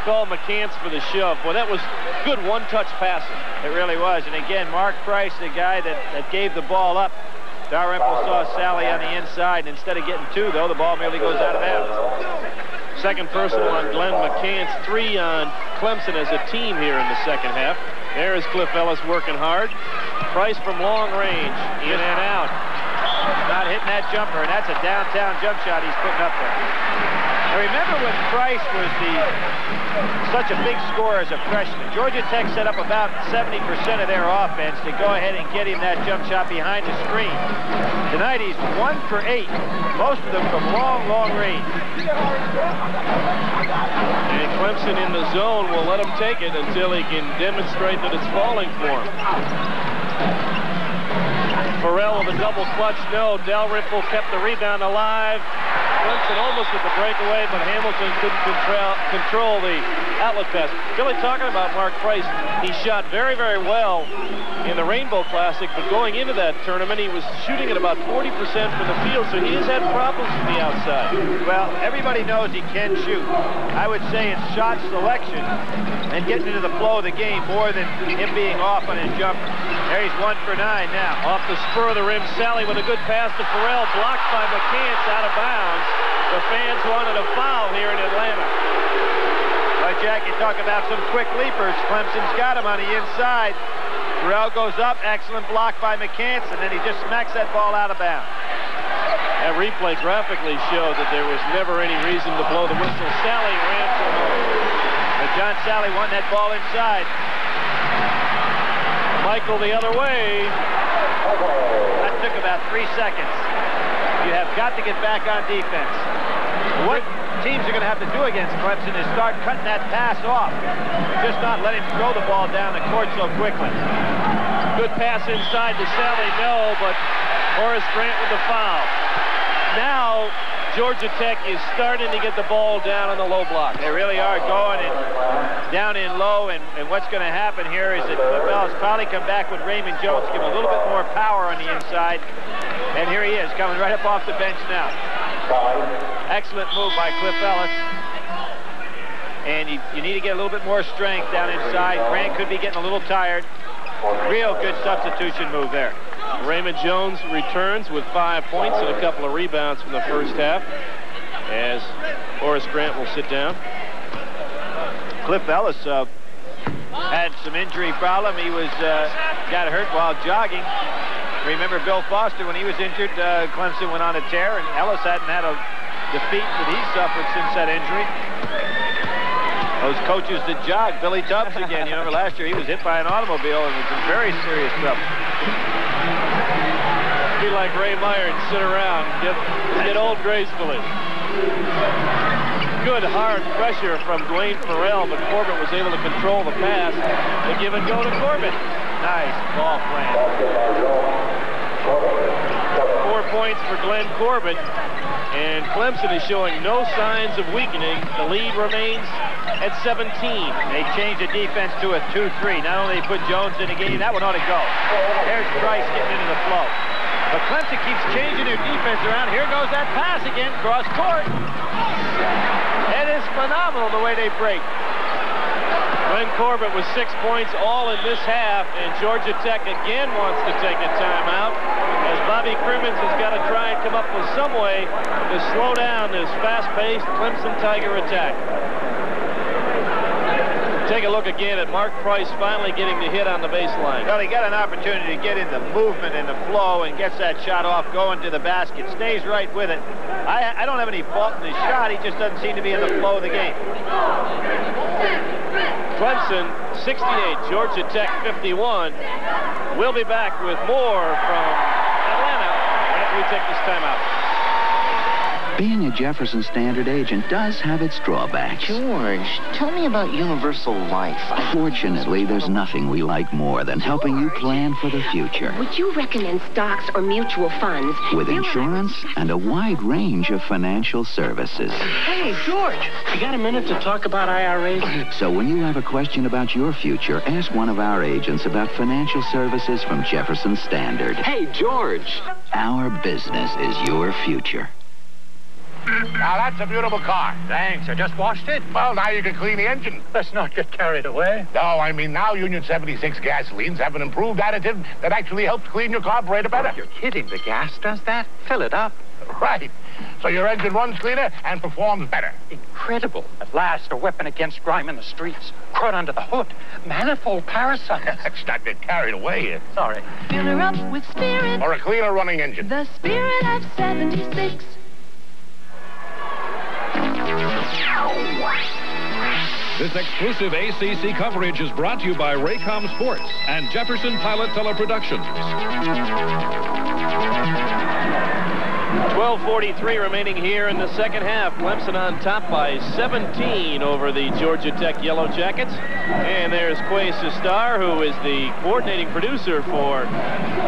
They're going to call McCants for the shove. Well, that was good one-touch passing. It really was. And again, Mark Price, the guy that, that gave the ball up. Dalrymple saw Salley on the inside, and instead of getting two, though, the ball merely goes out of bounds. Second personal on Glenn McCants, three on Clemson as a team here in the second half. There is Cliff Ellis working hard. Price from long range, in and out. Not hitting that jumper, and that's a downtown jump shot he's putting up there. Now remember when Price was the such a big scorer as a freshman. Georgia Tech set up about 70% of their offense to go ahead and get him that jump shot behind the screen. Tonight he's one for eight, most of them from long, long range. And Clemson in the zone will let him take it until he can demonstrate that it's falling for him. Ferrell with a double clutch. No, Dalrymple kept the rebound alive. Clemson almost with the breakaway, but Hamilton couldn't control, control the outlet pass. Billy talking about Mark Price. He shot very, very well in the Rainbow Classic, but going into that tournament, he was shooting at about 40% from the field, so he has had problems from the outside. Well, everybody knows he can shoot. I would say it's shot selection and getting into the flow of the game more than him being off on his jumper. There he's one for nine now. Off the spur of the rim, Salley with a good pass to Ferrell, blocked by McCants out of bounds. The fans wanted a foul here in Atlanta. Well, Jack, you talk about some quick leapers. Clemson's got him on the inside. Ferrell goes up, excellent block by McCants, and then he just smacks that ball out of bounds. That replay graphically showed that there was never any reason to blow the whistle. Salley ran for home. But John Salley won that ball inside. Michael the other way. That took about three seconds. You have got to get back on defense. What teams are going to have to do against Clemson is start cutting that pass off. Just not let him throw the ball down the court so quickly. Good pass inside to Salley, no, but Horace Grant with the foul. Now, Georgia Tech is starting to get the ball down on the low block. They really are going in, down in low, and, and what's going to happen here is that Cliff Ellis probably come back with Raymond Jones, give him a little bit more power on the inside. And here he is, coming right up off the bench now. Excellent move by Cliff Ellis. And you, you need to get a little bit more strength down inside. Grant could be getting a little tired. Real good substitution move there. Raymond Jones returns with five points and a couple of rebounds from the first half as Horace Grant will sit down. Cliff Ellis uh, had some injury problem. He was uh, got hurt while jogging. Remember Bill Foster, when he was injured, uh, Clemson went on a tear, and Ellis hadn't had a defeat that he suffered since that injury. Those coaches that jog, Billy Tubbs again. You remember last year he was hit by an automobile and was in very serious trouble. Be like Ray Meyer and sit around, get get old gracefully. Good hard pressure from Duane Ferrell, but Corbett was able to control the pass. The give and go to Corbett. Nice ball plant. Four points for Glenn Corbett. And Clemson is showing no signs of weakening. The lead remains at 17. They changed the defense to a 2-3. Not only put Jones in the game, that one ought to go. There's Price getting into the flow. But Clemson keeps changing their defense around. Here goes that pass again, cross court. It is phenomenal the way they break. Glenn Corbett with six points all in this half, and Georgia Tech again wants to take a timeout as Bobby Cremins has got to try and come up with some way to slow down this fast-paced Clemson Tiger attack. Take a look again at Mark Price finally getting the hit on the baseline. Well, he got an opportunity to get in the movement and the flow and gets that shot off going to the basket. Stays right with it. I, I don't have any fault in his shot. He just doesn't seem to be in the flow of the game. Clemson 68, Georgia Tech 51. We'll be back with more from Atlanta after we take this timeout. Being a Jefferson Standard agent does have its drawbacks. George, tell me about Universal Life. Fortunately, there's nothing we like more than helping you plan for the future. Would you recommend stocks or mutual funds? With insurance and a wide range of financial services. Hey, George, you got a minute to talk about IRAs? [CLEARS THROAT] So when you have a question about your future, ask one of our agents about financial services from Jefferson Standard. Hey, George. Our business is your future. Now, that's a beautiful car. Thanks. I just washed it. Well, now you can clean the engine. Let's not get carried away. No, I mean, now Union 76 gasolines have an improved additive that actually helps clean your carburetor better. Oh, you're kidding. The gas does that? Fill it up. Right. So your engine runs cleaner and performs better. Incredible. At last, a weapon against crime in the streets. Crud under the hood. Manifold parasites. [LAUGHS] Let's not get carried away here. Sorry. Fill her up with spirit. Or a cleaner running engine. The spirit of 76. This exclusive ACC coverage is brought to you by Raycom Sports and Jefferson Pilot Teleproductions. 12.43 remaining here in the second half. Clemson on top by 17 over the Georgia Tech Yellow Jackets. And there's Quay Sistar, who is the coordinating producer for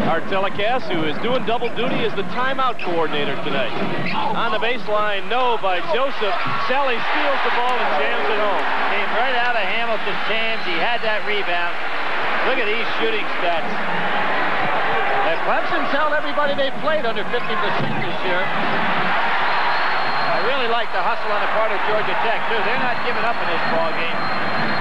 our telecast, who is doing double duty as the timeout coordinator tonight. On the baseline, no by Joseph. Salley steals the ball and jams it home. Came right out of Hamilton's hands. He had that rebound. Look at these shooting stats. And Clemson's held everybody they played under 50% this year. I really like the hustle on the part of Georgia Tech, too. They're not giving up in this ball game.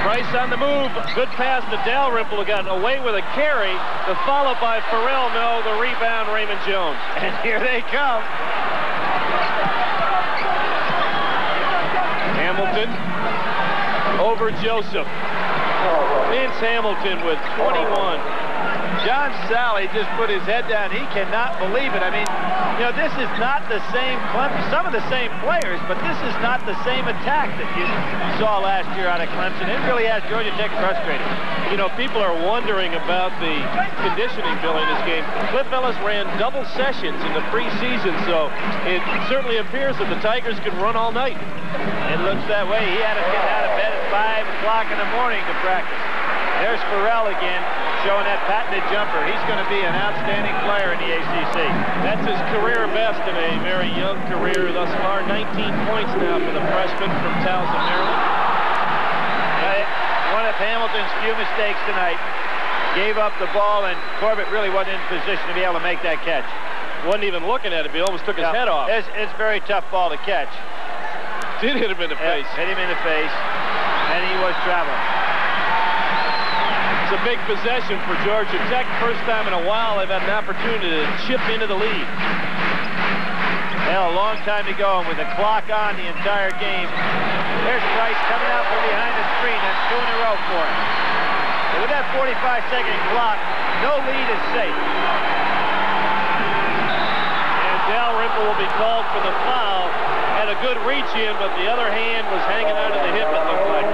Price on the move. Good pass to Dalrymple, got away with a carry. The follow by Ferrell. No, the rebound, Raymond Jones. [LAUGHS] And here they come. Hamilton over Joseph. Vince Hamilton with 21. John Salley just put his head down. He cannot believe it. I mean, you know, this is not the same Clemson. Some of the same players, but this is not the same attack that you saw last year out of Clemson. It really has Georgia Tech frustrated. You know, people are wondering about the conditioning, Bill, in this game. Cliff Ellis ran double sessions in the preseason, so it certainly appears that the Tigers can run all night. It looks that way. He had to get out of bed at 5 o'clock in the morning to practice. There's Ferrell again, showing that patented jumper. He's going to be an outstanding player in the ACC. That's his career best in a very young career thus far. 19 points now for the freshman from Towson, Maryland. One of Hamilton's few mistakes tonight. Gave up the ball, and Corbett really wasn't in position to be able to make that catch. Wasn't even looking at it. He almost took his No, head off. It's, it's a very tough ball to catch. Did hit him in the face. hit him in the face, and he was traveling. A big possession for Georgia Tech. First time in a while they've had an opportunity to chip into the lead. Well, a long time to go, and with the clock on the entire game. There's Price coming out from behind the screen. That's two in a row for him. But with that 45-second clock, no lead is safe. And Dalrymple will be called for the foul. Had a good reach in, but the other hand was hanging out of the hip, it looked like.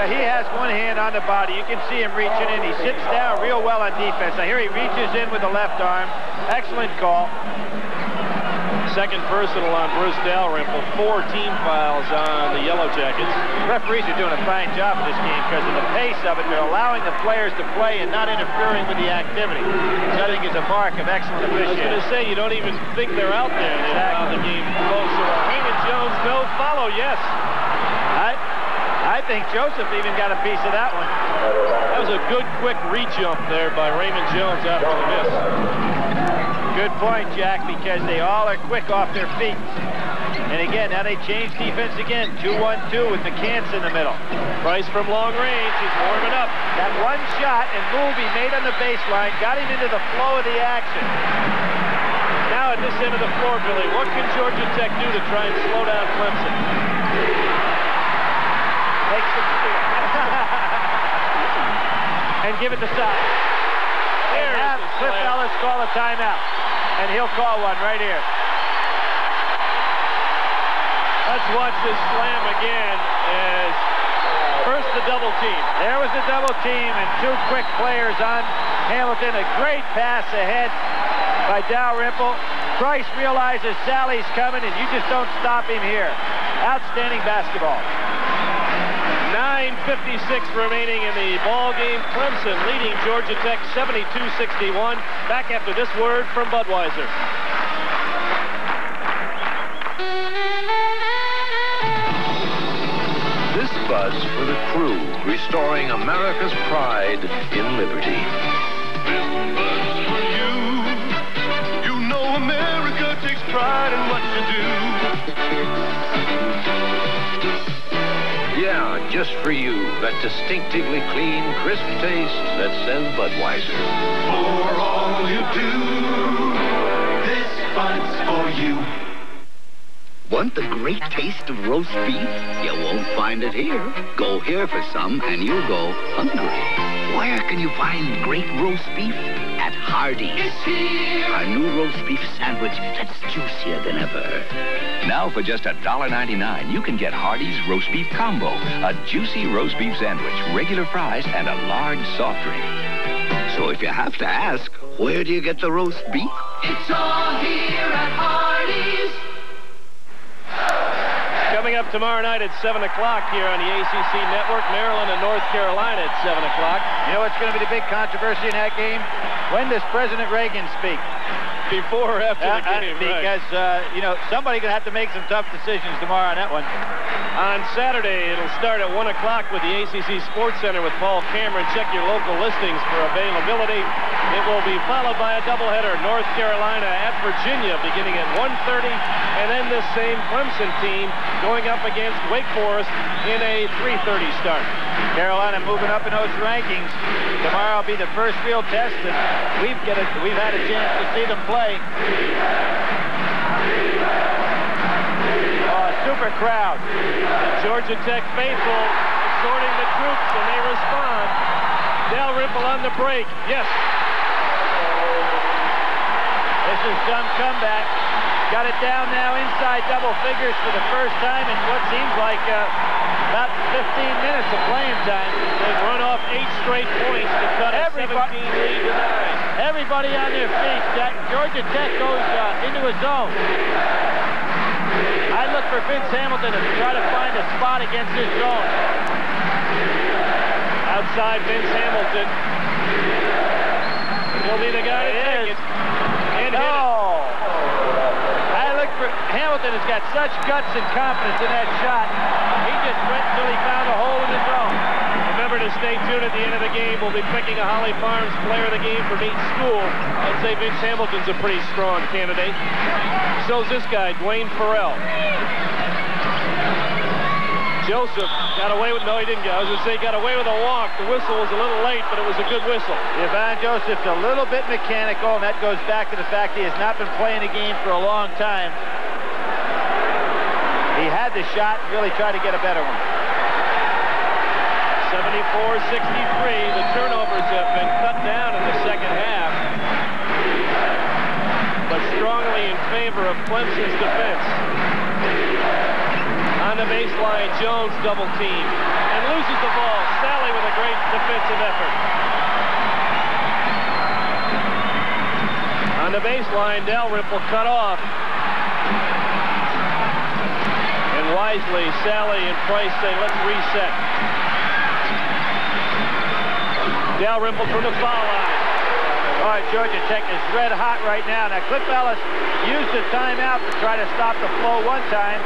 Yeah, he has one hand on the body. You can see him reaching in. He sits down real well on defense. Now here he reaches in with the left arm. Excellent call. Second personal on Bruce Dalrymple. Four team fouls on the Yellow Jackets. Referees are doing a fine job of this game because of the pace of it. They're allowing the players to play and not interfering with the activity. Which I think is a mark of excellent I was going to say, you don't even think they're out there. They allow the game closer. Raymond Jones, no follow, yes. I, think Joseph even got a piece of that one. That was a good, quick re-jump there by Raymond Jones after the miss. Good point, Jack, because they all are quick off their feet. And again, now they change defense again. 2-1-2 with McCants in the middle. Price from long range. He's warming up. That one shot and move he made on the baseline got him into the flow of the action. Now at this end of the floor, Billy, what can Georgia Tech do to try and slow down Clemson? Make some steal. and give it to Salley. And There is have the Cliff. Ellis call a timeout. And he'll call one right here. Let's watch this slam again as first the double team. There was the double team and two quick players on Hamilton. A great pass ahead by Dalrymple. Price realizes Salley's coming, and you just don't stop him here. Outstanding basketball. 9.56 remaining in the ball game. Clemson leading Georgia Tech 72-61. Back after this word from Budweiser. This buzz for the crew, restoring America's pride in liberty. This bus for you. You know America takes pride in what you do. Yeah, just for you, that distinctively clean, crisp taste that says Budweiser. For all you do, this buzz for you. Want the great taste of roast beef? You won't find it here. Go here for some and you'll go hungry. Where can you find great roast beef? At Hardee's. It's here. Our new roast beef sandwich that's juicier than ever. Now for just $1.99, you can get Hardee's Roast Beef Combo. A juicy roast beef sandwich, regular fries, and a large soft drink. So if you have to ask, where do you get the roast beef? It's all here at Hardee's. Coming up tomorrow night at 7 o'clock here on the ACC Network, Maryland and North Carolina at 7 o'clock. You know what's going to be the big controversy in that game? When does President Reagan speak? Before or after Uh, the game, right. because, uh, you know, somebody's going to have to make some tough decisions tomorrow on that one. On Saturday, it'll start at 1 o'clock with the ACC Sports Center with Paul Cameron. Check your local listings for availability. It will be followed by a doubleheader, North Carolina at Virginia, beginning at 1.30, and then this same Clemson team going up against Wake Forest in a 3.30 start. Carolina moving up in those rankings. Tomorrow will be the first field test, and we've, get a, we've had a chance to see them play. Oh, super crowd. The Georgia Tech faithful exhorting the troops, and they respond. Dalrymple on the break. Yes. This is some comeback. Got it down now inside double figures for the first time in what seems like uh, about 15 minutes of playing time. They've run off eight straight points to cut a 17 lead to nine. Everybody on their feet. Jack- Georgia Tech goes uh, into a zone. I look for Vince Hamilton to try to find a spot against this zone. Outside Vince Hamilton. He'll be the guy to take it. And hit it. No! I look for Hamilton has got such guts and confidence in that shot. He just went until he found a hole in the zone. Remember to stay tuned at the end of the game. We'll be picking a Holly Farms player of the game from each school. I'd say Vince Hamilton's a pretty strong candidate. So's this guy, Duane Ferrell. Joseph got away with, no, he didn't get, I was going to say got away with a walk. The whistle was a little late, but it was a good whistle. Yvon Joseph's a little bit mechanical, and that goes back to the fact he has not been playing the game for a long time. Had the shot, really tried to get a better one. 74-63. The turnovers have been cut down in the second half, but strongly in favor of Clemson's defense. On the baseline, Jones double team and loses the ball. Salley with a great defensive effort. On the baseline, Dalrymple cut off. Wisely, Salley and Price say, let's reset. Dalrymple from the foul line. All right, Georgia Tech is red hot right now. Now, Cliff Ellis used the timeout to try to stop the flow one time.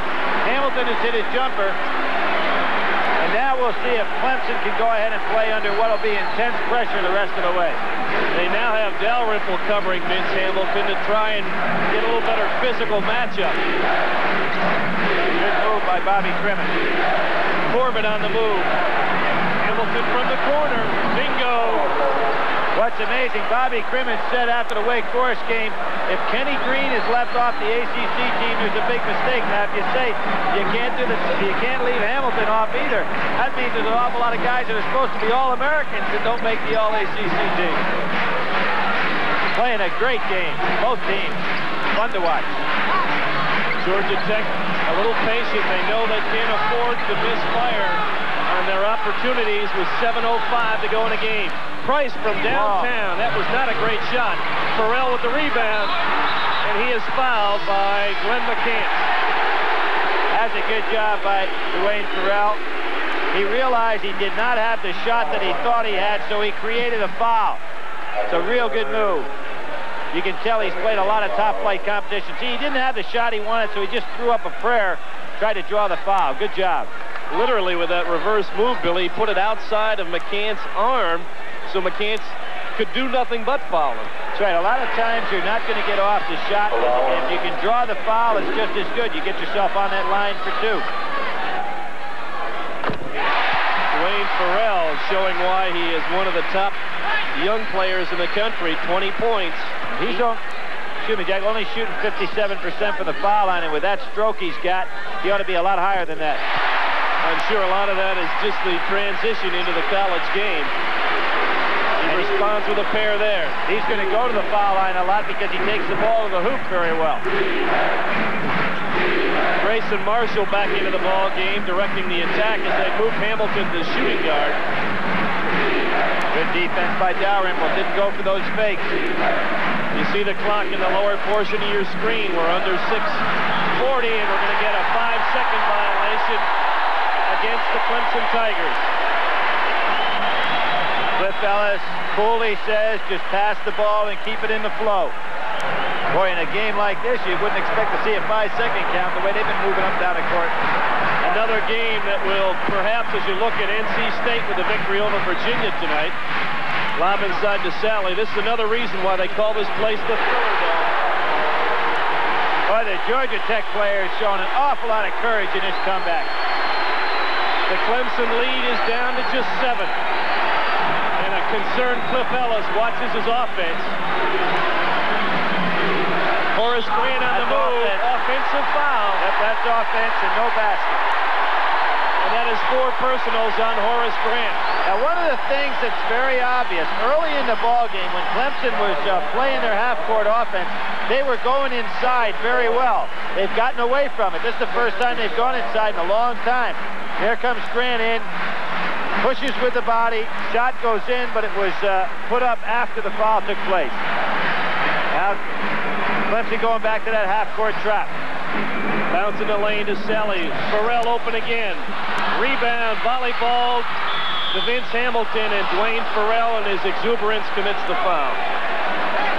Hamilton has hit his jumper. And now we'll see if Clemson can go ahead and play under what will be intense pressure the rest of the way. They now have Dalrymple covering Vince Hamilton to try and get a little better physical matchup. By Bobby Cremins. Corbett on the move. Hamilton from the corner. Bingo. What's amazing, Bobby Cremins said after the Wake Forest game, if Kenny Green is left off the ACC team, there's a big mistake. Now, if you say you can't do the, you can't leave Hamilton off either, that means there's an awful lot of guys that are supposed to be All-Americans that don't make the All-ACC team. Playing a great game, both teams. Fun to watch. Georgia Tech a little patient. They know they can't afford to miss fire on their opportunities with 7.05 to go in a game. Price from downtown. That was not a great shot. Ferrell with the rebound, and he is fouled by Glenn McCants. That's a good job by Duane Ferrell. He realized he did not have the shot that he thought he had, so he created a foul. It's a real good move. You can tell he's played a lot of top-flight competition. See, he didn't have the shot he wanted, so he just threw up a prayer, tried to draw the foul. Good job. Literally with that reverse move, Billy, he put it outside of McCants' arm, so McCants could do nothing but foul him. That's right. A lot of times you're not going to get off the shot. If you can draw the foul, it's just as good. You get yourself on that line for two. Duane Ferrell showing why he is one of the top young players in the country, 20 points. He's on, excuse me, Jack, only shooting 57% from the foul line, and with that stroke he's got, he ought to be a lot higher than that. I'm sure a lot of that is just the transition into the college game. He responds with a pair there. He's going to go to the foul line a lot because he takes the ball to the hoop very well. Grayson Marshall back into the ball game, directing the attack as they move Hamilton to the shooting guard. Good defense by Dalrymple. Didn't go for those fakes. You see the clock in the lower portion of your screen. We're under 640, and we're going to get a five-second violation against the Clemson Tigers. Cliff Ellis coolly says, just pass the ball and keep it in the flow. Boy, in a game like this, you wouldn't expect to see a five-second count the way they've been moving up down the court. Another game that will perhaps, as you look at NC State with the victory over Virginia tonight, lob inside to Salley. This is another reason why they call this place the Thriller Dome. Boy, the Georgia Tech player has shown an awful lot of courage in this comeback. The Clemson lead is down to just seven. And a concerned Cliff Ellis watches his offense. Horace Grant on the move. Offensive foul. Yep, that's offense and no basket. And four personals on Horace Grant. Now, one of the things that's very obvious, early in the ball game, when Clemson was uh, playing their half-court offense, they were going inside very well. They've gotten away from it. This is the first time they've gone inside in a long time. Here comes Grant in, pushes with the body, shot goes in, but it was uh, put up after the foul took place. Now, Clemson going back to that half-court trap. Bounce in the lane to Salley. Ferrell open again. Rebound, volleyball to Vince Hamilton, and Duane Ferrell and his exuberance commits the foul.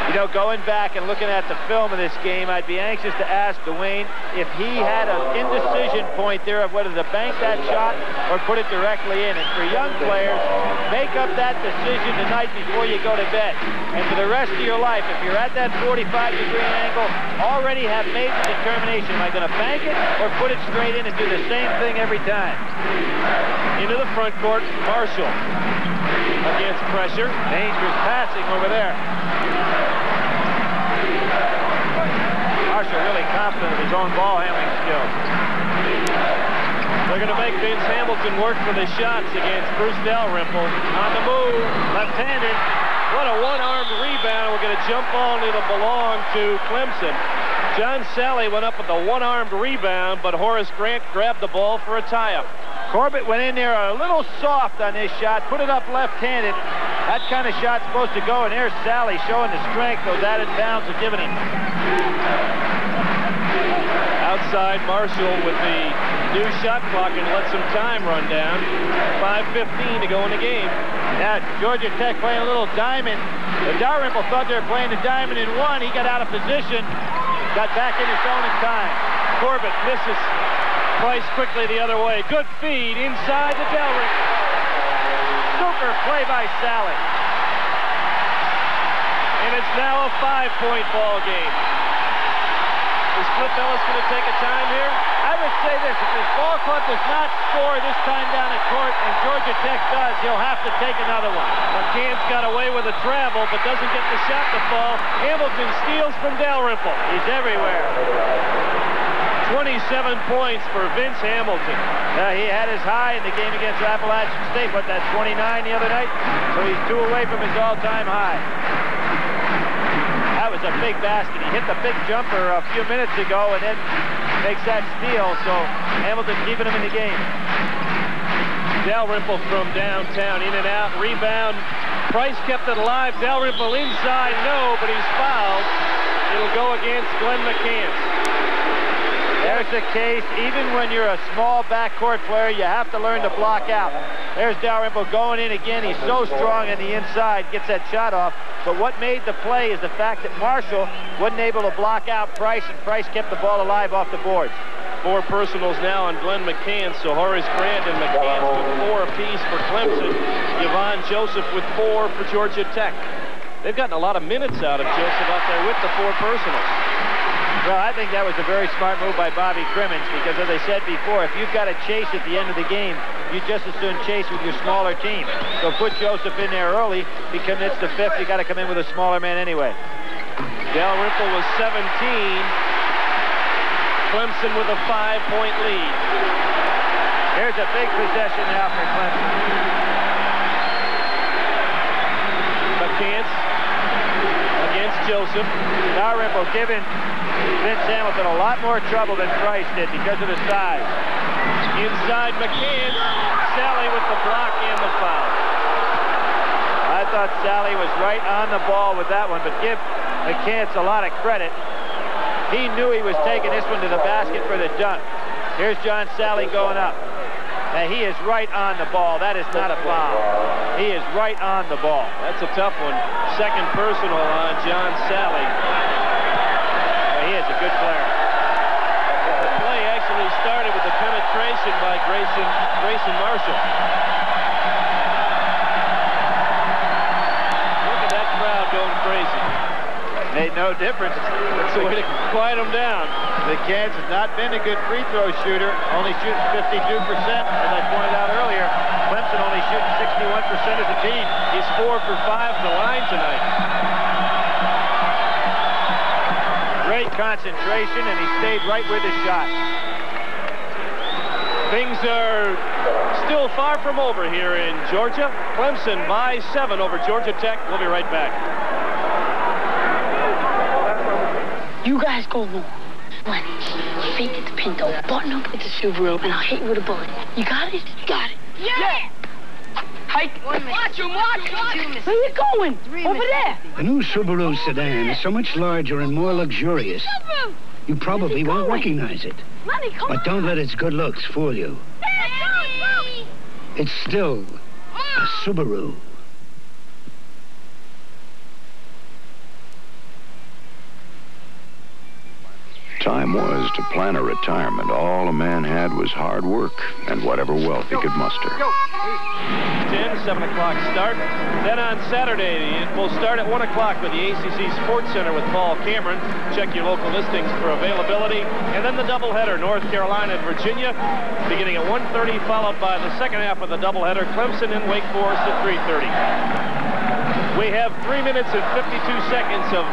You know, going back and looking at the film of this game, I'd be anxious to ask Duane if he had an indecision point there of whether to bank that shot or put it directly in. And for young players, make up that decision tonight before you go to bed. And for the rest of your life, if you're at that 45-degree angle, already have made the determination, am I going to bank it or put it straight in and do the same thing every time? Into the front court, Marshall against pressure. Dangerous passing over there. Marshall really confident of his own ball handling skills. They're going to make Vince Hamilton work for the shots against Bruce Dalrymple. On the move, left-handed. What a one-armed rebound. We're going to jump on. It'll belong to Clemson. John Salley went up with a one-armed rebound, but Horace Grant grabbed the ball for a tie-up. Corbett went in there a little soft on this shot, put it up left-handed. That kind of shot's supposed to go, and there's Salley showing the strength those added pounds are giving him. Outside Marshall with the new shot clock and let some time run down. 5.15 to go in the game. Yeah, Georgia Tech playing a little diamond. The Dalrymple thought they were playing the diamond in one. He got out of position, got back in his zone in time. Corbett misses. twice quickly the other way. Good feed inside the Dalrymple. Super play by Salley. And it's now a five-point ball game. Is Cliff Ellis going to take a time here? I would say this, if club does not score this time down at court, and Georgia Tech does, he'll have to take another one. McCants got away with a travel, but doesn't get the shot to fall. Hamilton steals from Dalrymple. He's everywhere. 27 points for Vince Hamilton. Uh, he had his high in the game against Appalachian State, but that 29 the other night, so he's two away from his all-time high. That was a big basket. He hit the big jumper a few minutes ago and then makes that steal, so Hamilton keeping him in the game. Dalrymple from downtown, in and out, rebound. Price kept it alive. Dalrymple inside, no, but he's fouled. It'll go against Glenn McCants. There's the case. Even when you're a small backcourt player, you have to learn to block out. There's Dalrymple going in again. He's so strong on the inside, gets that shot off. But what made the play is the fact that Marshall wasn't able to block out Price, and Price kept the ball alive off the boards. Four personals now on Glenn McCants. So Horace Grant and McCants with four apiece for Clemson. Yvon Joseph with four for Georgia Tech. They've gotten a lot of minutes out of Joseph out there with the four personals. Well, I think that was a very smart move by Bobby Cremins because, as I said before, if you've got a chase at the end of the game, you just as soon chase with your smaller team. So put Joseph in there early. He commits the fifth. You got to come in with a smaller man anyway. Dalrymple was 17. Clemson with a five-point lead. Here's a big possession now for Clemson. McCants against Joseph. Dalrymple giving Vince Hamilton a lot more trouble than Price did because of his size. Inside McCants. Salley with the block and the foul. I thought Salley was right on the ball with that one, but give McCants a lot of credit. He knew he was taking this one to the basket for the dunk. Here's John Salley going up. And he is right on the ball. That is not a foul. He is right on the ball. That's a tough one. Second personal on John Salley. Well, he is a good player. The play actually started with the penetration by Grayson, Grayson Marshall. Look at that crowd going crazy. Made no difference. That's the way to quiet them down. McCants has not been a good free throw shooter, only shooting 52%, as I pointed out earlier. Clemson only shooting 61% as a team. He's four for five from the line tonight. Great concentration, and he stayed right with his shot. Things are still far from over here in Georgia. Clemson by seven over Georgia Tech. We'll be right back. You guys go long. One, fake it to Pinto, button up with the Subaru, and I'll hit you with a bullet. You got it? You got it. Yeah! Hike. Watch him, watch him! Where you going? Over there. The new Subaru sedan is so much larger and more luxurious. Subaru! You probably won't recognize it. Lenny, come But don't let its good looks fool you. Daddy! It's still a Subaru. Time was to plan a retirement. All a man had was hard work and whatever wealth he could muster. 10, 7 o'clock start. Then on Saturday, it will start at 1 o'clock with the ACC Sports Center with Paul Cameron. Check your local listings for availability. And then the doubleheader, North Carolina and Virginia, beginning at 1.30, followed by the second half of the doubleheader, Clemson and Wake Forest at 3.30. We have 3 minutes and 52 seconds of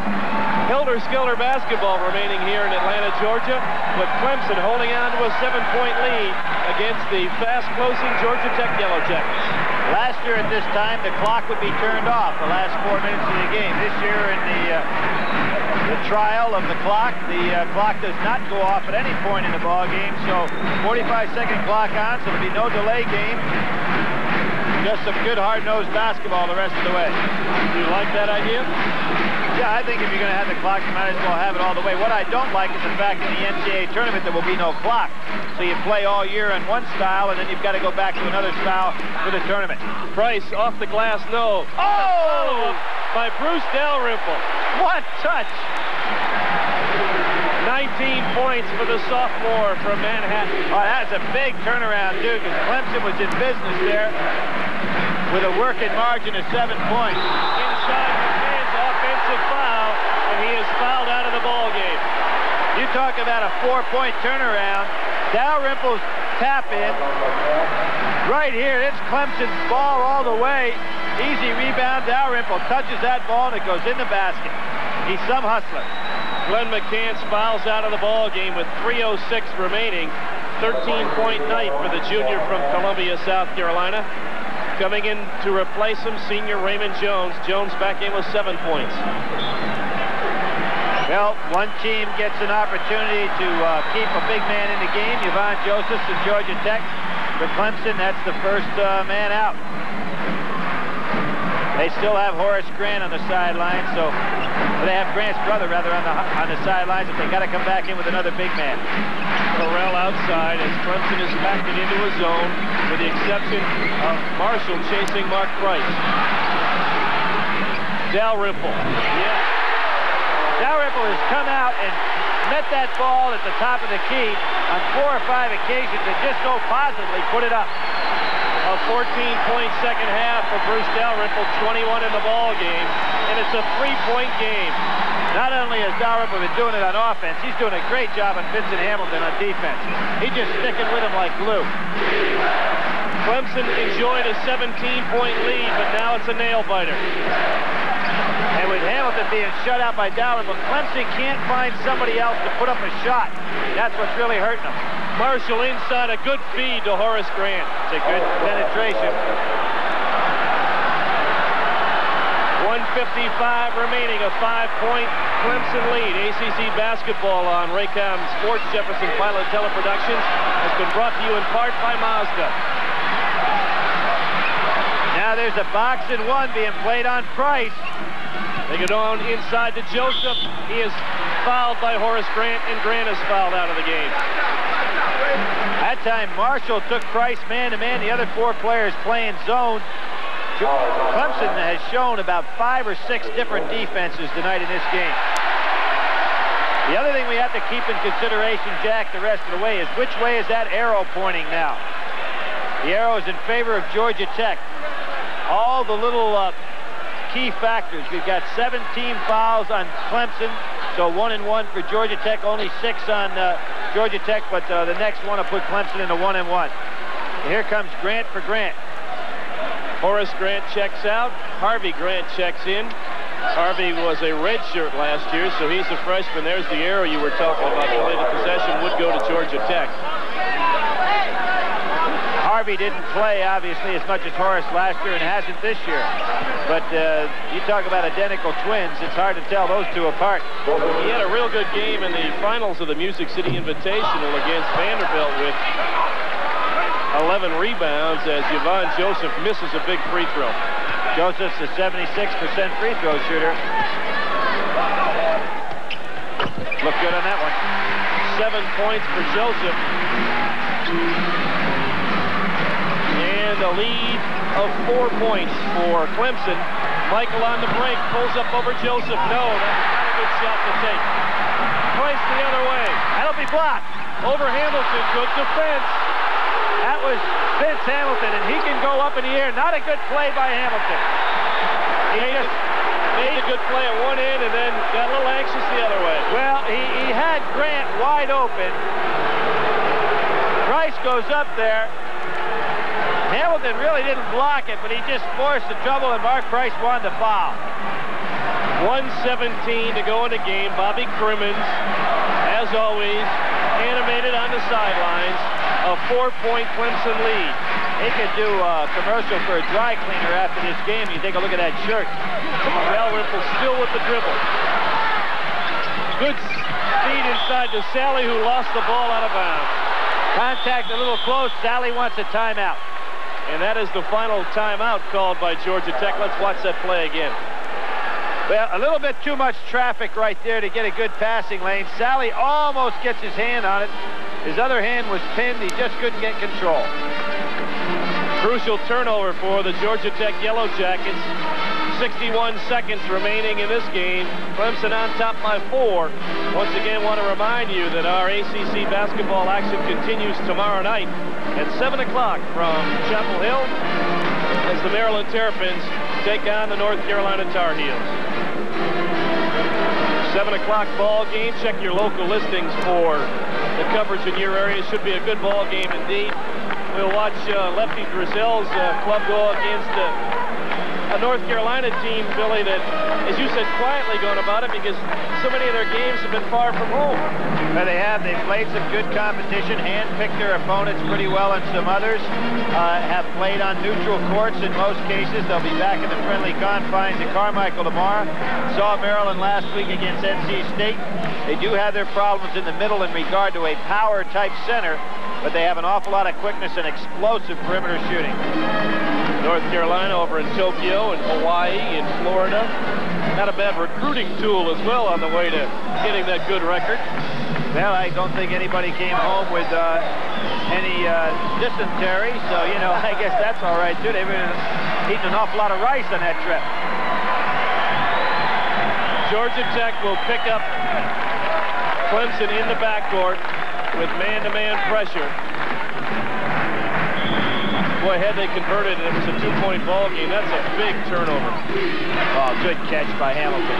Hilder-Skelter basketball remaining here in Atlanta, Georgia, with Clemson holding on to a seven-point lead against the fast-closing Georgia Tech Yellow Jackets. Last year at this time, the clock would be turned off the last four minutes of the game. This year in the uh, the trial of the clock, the uh, clock does not go off at any point in the ball game, so 45-second clock on, so there'll be no delay game. Just some good hard-nosed basketball the rest of the way. Do you like that idea? Yeah, I think if you're going to have the clock, you might as well have it all the way. What I don't like is the fact in the NCAA tournament there will be no clock. So you play all year in one style, and then you've got to go back to another style for the tournament. Price off the glass, no. Oh! By Bruce Dalrymple. What touch! 19 points for the sophomore from Manhattan. Oh, that's a big turnaround, too, because Clemson was in business there with a working margin of seven points. Inside McCants offensive foul, and he is fouled out of the ball game. You talk about a four-point turnaround. Dalrymple's tap in. Right here, it's Clemson's ball all the way. Easy rebound. Dalrymple touches that ball, and it goes in the basket. He's some hustler. Glenn McCants fouls out of the ball game with 3.06 remaining. 13-point night for the junior from Columbia, South Carolina. Coming in to replace him, senior Raymond Jones. Jones back in with seven points. Well, one team gets an opportunity to uh, keep a big man in the game. Yvon Josephs of Georgia Tech. For Clemson, that's the first uh, man out. They still have Horace Grant on the sideline, so they have Grant's brother rather on the on the sidelines. If they got to come back in with another big man. Corral outside as Clemson is backed into a zone, with the exception of Marshall chasing Mark Price. Dalrymple. Yeah. Dalrymple has come out and met that ball at the top of the key on four or five occasions and just so positively put it up. A 14-point second half for Bruce Dalrymple, 21 in the ball game, and it's a three-point game. Not only has Dalrymple been doing it on offense, he's doing a great job on Vincent Hamilton on defense. He's just sticking with him like glue. Clemson enjoyed a 17-point lead, but now it's a nail-biter. Hamilton being shut out by Dalrymple, Clemson can't find somebody else to put up a shot. That's what's really hurting them. Marshall inside, a good feed to Horace Grant. It's a good penetration. 155 remaining, a five-point Clemson lead. ACC basketball on Raycom Sports Jefferson Pilot Teleproductions has been brought to you in part by Mazda. Now there's a box and one being played on Price. They get on inside to Joseph. He is fouled by Horace Grant, and Grant is fouled out of the game. That time, Marshall took Price man-to-man. The other four players playing zone. Clemson has shown about five or six different defenses tonight in this game. The other thing we have to keep in consideration, Jack, the rest of the way, is which way is that arrow pointing now? The arrow is in favor of Georgia Tech. All the little uh, key factors. We've got 17 fouls on Clemson, so one and one for Georgia Tech, only six on uh, Georgia Tech, but uh, the next one will put Clemson into one and one. Here comes Grant for Grant. Horace Grant checks out. Harvey Grant checks in. Harvey was a redshirt last year, so he's a freshman. There's the arrow you were talking about. The possession would go to Georgia Tech. Harvey didn't play, obviously, as much as Horace last year and hasn't this year. But uh, you talk about identical twins, it's hard to tell those two apart. He had a real good game in the finals of the Music City Invitational against Vanderbilt with 11 rebounds as Yvon Joseph misses a big free throw. Joseph's a 76% free throw shooter. Look good on that one. Seven points for Joseph. A lead of four points for Clemson. Michael on the break, pulls up over Joseph. No, that's not a good shot to take. Price the other way. That'll be blocked. Over Hamilton, good defense. That was Vince Hamilton, and he can go up in the air. Not a good play by Hamilton. He made, just, made a good play at one end and then got a little anxious the other way. Well, he, he had Grant wide open. Rice goes up there. Hamilton really didn't block it, but he just forced the trouble, and Mark Price wanted to foul. 117 to go in the game. Bobby Cremins, as always, animated on the sidelines. A four-point Clemson lead. He could do a commercial for a dry cleaner after this game. You take a look at that shirt. Dalrymple still with the dribble. Good speed inside to Salley, who lost the ball out of bounds. Contact a little close. Salley wants a timeout. And that is the final timeout called by Georgia Tech. Let's watch that play again. Well, a little bit too much traffic right there to get a good passing lane. Salley almost gets his hand on it. His other hand was pinned. He just couldn't get control. Crucial turnover for the Georgia Tech Yellow Jackets. 61 seconds remaining in this game. Clemson on top by four. Once again, want to remind you that our ACC basketball action continues tomorrow night at 7 o'clock from Chapel Hill as the Maryland Terrapins take on the North Carolina Tar Heels. 7 o'clock ball game. Check your local listings for the coverage in your area. Should be a good ball game indeed. We'll watch uh, Lefty Driesell's uh, club go against uh, a North Carolina team, Billy, that, as you said, quietly going about it because so many of their games have been far from home. Well, they have. They've played some good competition, handpicked their opponents pretty well, and some others uh, have played on neutral courts in most cases. They'll be back in the friendly confines of Carmichael tomorrow. Saw Maryland last week against NC State. They do have their problems in the middle in regard to a power-type center, but they have an awful lot of quickness and explosive perimeter shooting. North Carolina over in Tokyo and Hawaii and Florida. Not a bad recruiting tool as well on the way to getting that good record. Well, I don't think anybody came home with uh, any uh, dysentery, so, you know, [LAUGHS] I guess that's all right, too. They've been eating an awful lot of rice on that trip. Georgia Tech will pick up Clemson in the backcourt with man-to-man -man pressure. Boy, had they converted and it was a two-point ball game, that's a big turnover. Oh, good catch by Hamilton.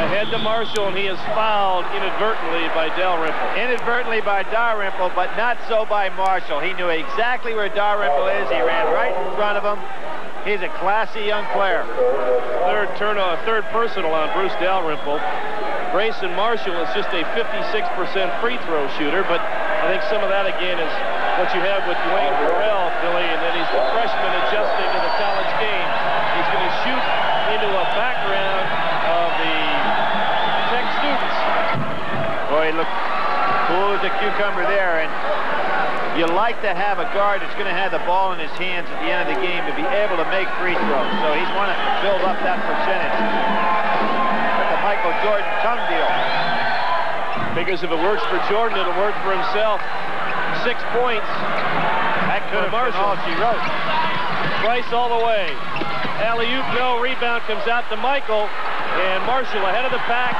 Ahead to Marshall, and he is fouled inadvertently by Dalrymple. Inadvertently by Dalrymple, but not so by Marshall. He knew exactly where Dalrymple is. He ran right in front of him. He's a classy young player. Third turn, uh, third personal on Bruce Dalrymple. Grayson Marshall is just a 56% free throw shooter, but I think some of that, again, is what you have with Duane Ferrell, Billy, and then he's the freshman adjusting to the college game. He's going to shoot into a background of the Tech students. Boy, look, cool as a cucumber there, and you like to have a guard that's going to have the ball in his hands at the end of the game to be able to make free throws. So he's wanting to build up that percentage. The Michael Jordan tongue deal. Because if it works for Jordan, it'll work for himself. Six points. That could have been all she wrote. Price all the way. Alley-oop, no. Rebound comes out to Michael. And Marshall ahead of the pack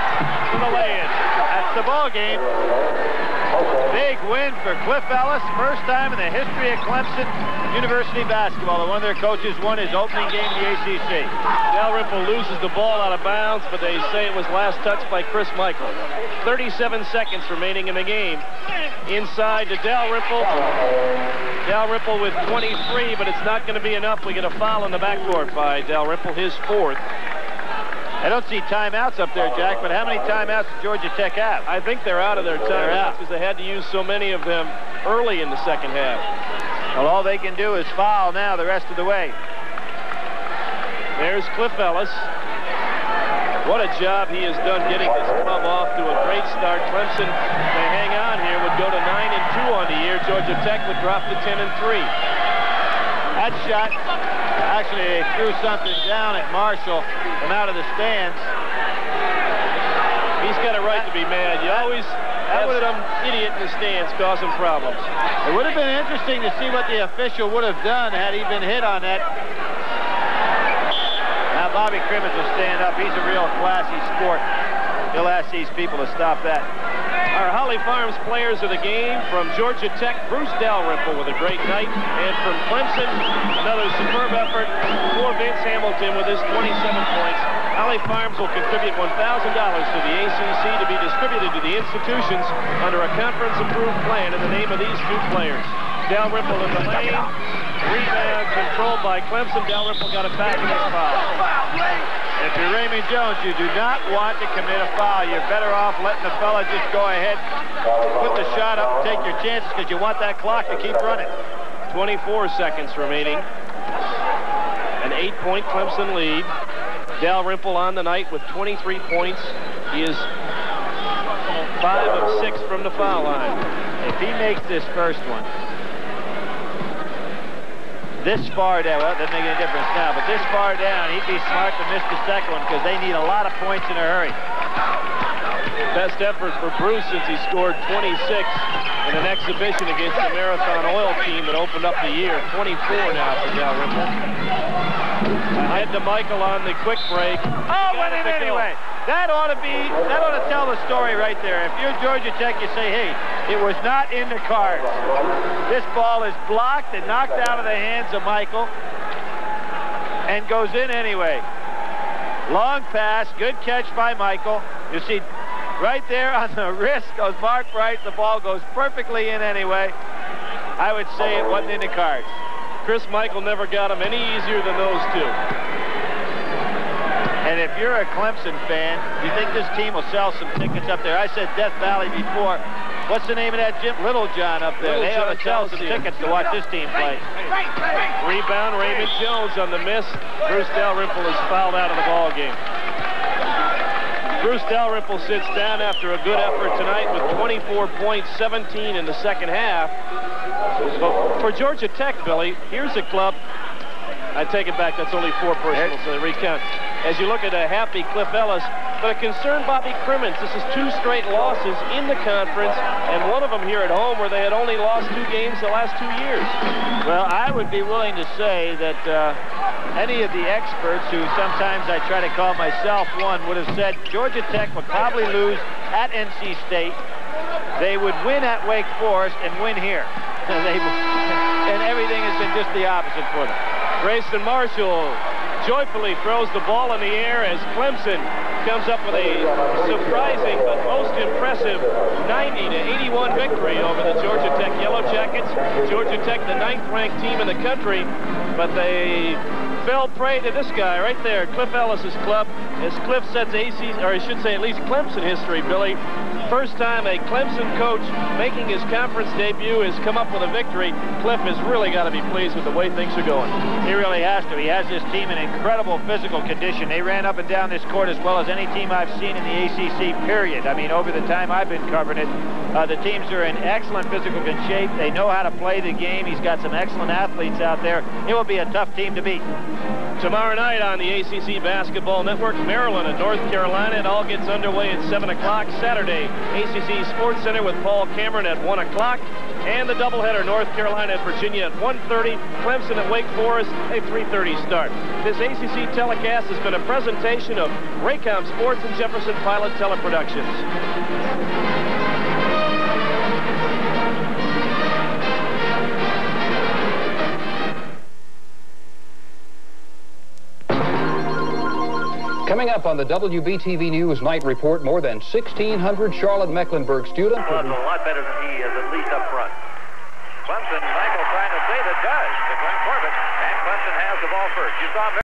for the lay-in. That's the ball game. Big win for Cliff Ellis. First time in the history of Clemson University basketball that one of their coaches won his opening game in the ACC. Dalrymple loses the ball out of bounds, but they say it was last touched by Chris Michael. 37 seconds remaining in the game. Inside to Dalrymple. Dalrymple with 23, but it's not going to be enough. We get a foul in the backcourt by Dalrymple, his fourth. I don't see timeouts up there, Jack, but how many timeouts did Georgia Tech have? I think they're out of their timeouts because they had to use so many of them early in the second half. Well, all they can do is foul now the rest of the way. There's Cliff Ellis. What a job he has done getting this club off to a great start. Clemson, on the year. Georgia Tech would drop to 10 and 3. That shot actually threw something down at Marshall from out of the stands. He's got a right to be mad. You always have some idiot in the stands causing problems. It would have been interesting to see what the official would have done had he been hit on that. Now Bobby Cremins will stand up. He's a real classy sport. He'll ask these people to stop that. Our Holly Farms players of the game from Georgia Tech, Bruce Dalrymple with a great night. And from Clemson, another superb effort for Vince Hamilton with his 27 points. Holly Farms will contribute $1,000 to the ACC to be distributed to the institutions under a conference-approved plan in the name of these two players. Dalrymple in the lane. Rebound controlled by Clemson. Dalrymple got it back in his foul. If you're Raymond Jones, you do not want to commit a foul. You're better off letting the fella just go ahead, put the shot up, take your chances because you want that clock to keep running. 24 seconds remaining. An eight-point Clemson lead. Dalrymple on the night with 23 points. He is five of six from the foul line. If he makes this first one, this far down, well, it doesn't make any difference now, but this far down, he'd be smart to miss the second one because they need a lot of points in a hurry. Best effort for Bruce since he scored 26 in an exhibition against the Marathon Oil team that opened up the year. 24 now for Dalrymple. Ahead to Michael on the quick break. Oh, went in anyway. That ought to be, that ought to tell the story right there. If you're Georgia Tech, you say, hey, it was not in the cards. This ball is blocked and knocked out of the hands of Michael and goes in anyway. Long pass, good catch by Michael. You see right there on the wrist goes Mark Bright. The ball goes perfectly in anyway. I would say it wasn't in the cards. Chris Michael never got him any easier than those two. And if you're a Clemson fan, you think this team will sell some tickets up there? I said Death Valley before. What's the name of that gym? Littlejohn up there. Little they ought to sell some tickets to watch this team play. Rebound, Raymond Jones on the miss. Bruce Dalrymple is fouled out of the ball game. Bruce Dalrymple sits down after a good effort tonight with 24 points, 17 in the second half. But for Georgia Tech, Billy, here's a club. I take it back. That's only four personal, so they recount. As you look at a happy Cliff Ellis, but a concerned Bobby Cremins. This is two straight losses in the conference, and one of them here at home where they had only lost two games the last two years. Well, I would be willing to say that uh, any of the experts who sometimes I try to call myself one would have said Georgia Tech would probably lose at NC State. They would win at Wake Forest and win here. [LAUGHS] [LAUGHS] and everything has been just the opposite for them. Grayson Marshall joyfully throws the ball in the air as Clemson comes up with a surprising but most impressive 90 to 81 victory over the Georgia Tech Yellow Jackets. Georgia Tech, the ninth-ranked team in the country, but they fell prey to this guy right there, Cliff Ellis's club. As Cliff sets AC, or I should say at least Clemson history, Billy, First time a Clemson coach making his conference debut has come up with a victory. Cliff has really got to be pleased with the way things are going. He really has to. He has this team in incredible physical condition. They ran up and down this court as well as any team I've seen in the ACC, period. I mean, over the time I've been covering it, uh, the teams are in excellent physical shape. They know how to play the game. He's got some excellent athletes out there. It will be a tough team to beat. Tomorrow night on the ACC Basketball Network, Maryland and North Carolina. It all gets underway at 7 o'clock Saturday. ACC Sports Center with Paul Cameron at 1 o'clock. And the doubleheader, North Carolina and Virginia at 1.30. Clemson at Wake Forest, a 3.30 start. This ACC telecast has been a presentation of Raycom Sports and Jefferson Pilot Teleproductions. Coming up on the WBTV News Night Report, more than 1,600 Charlotte Mecklenburg students... Oh, a lot better than he is, at least up front. Clemson, Michael trying to save it, does. To Glenn Corbett, and Clemson has the ball first. You saw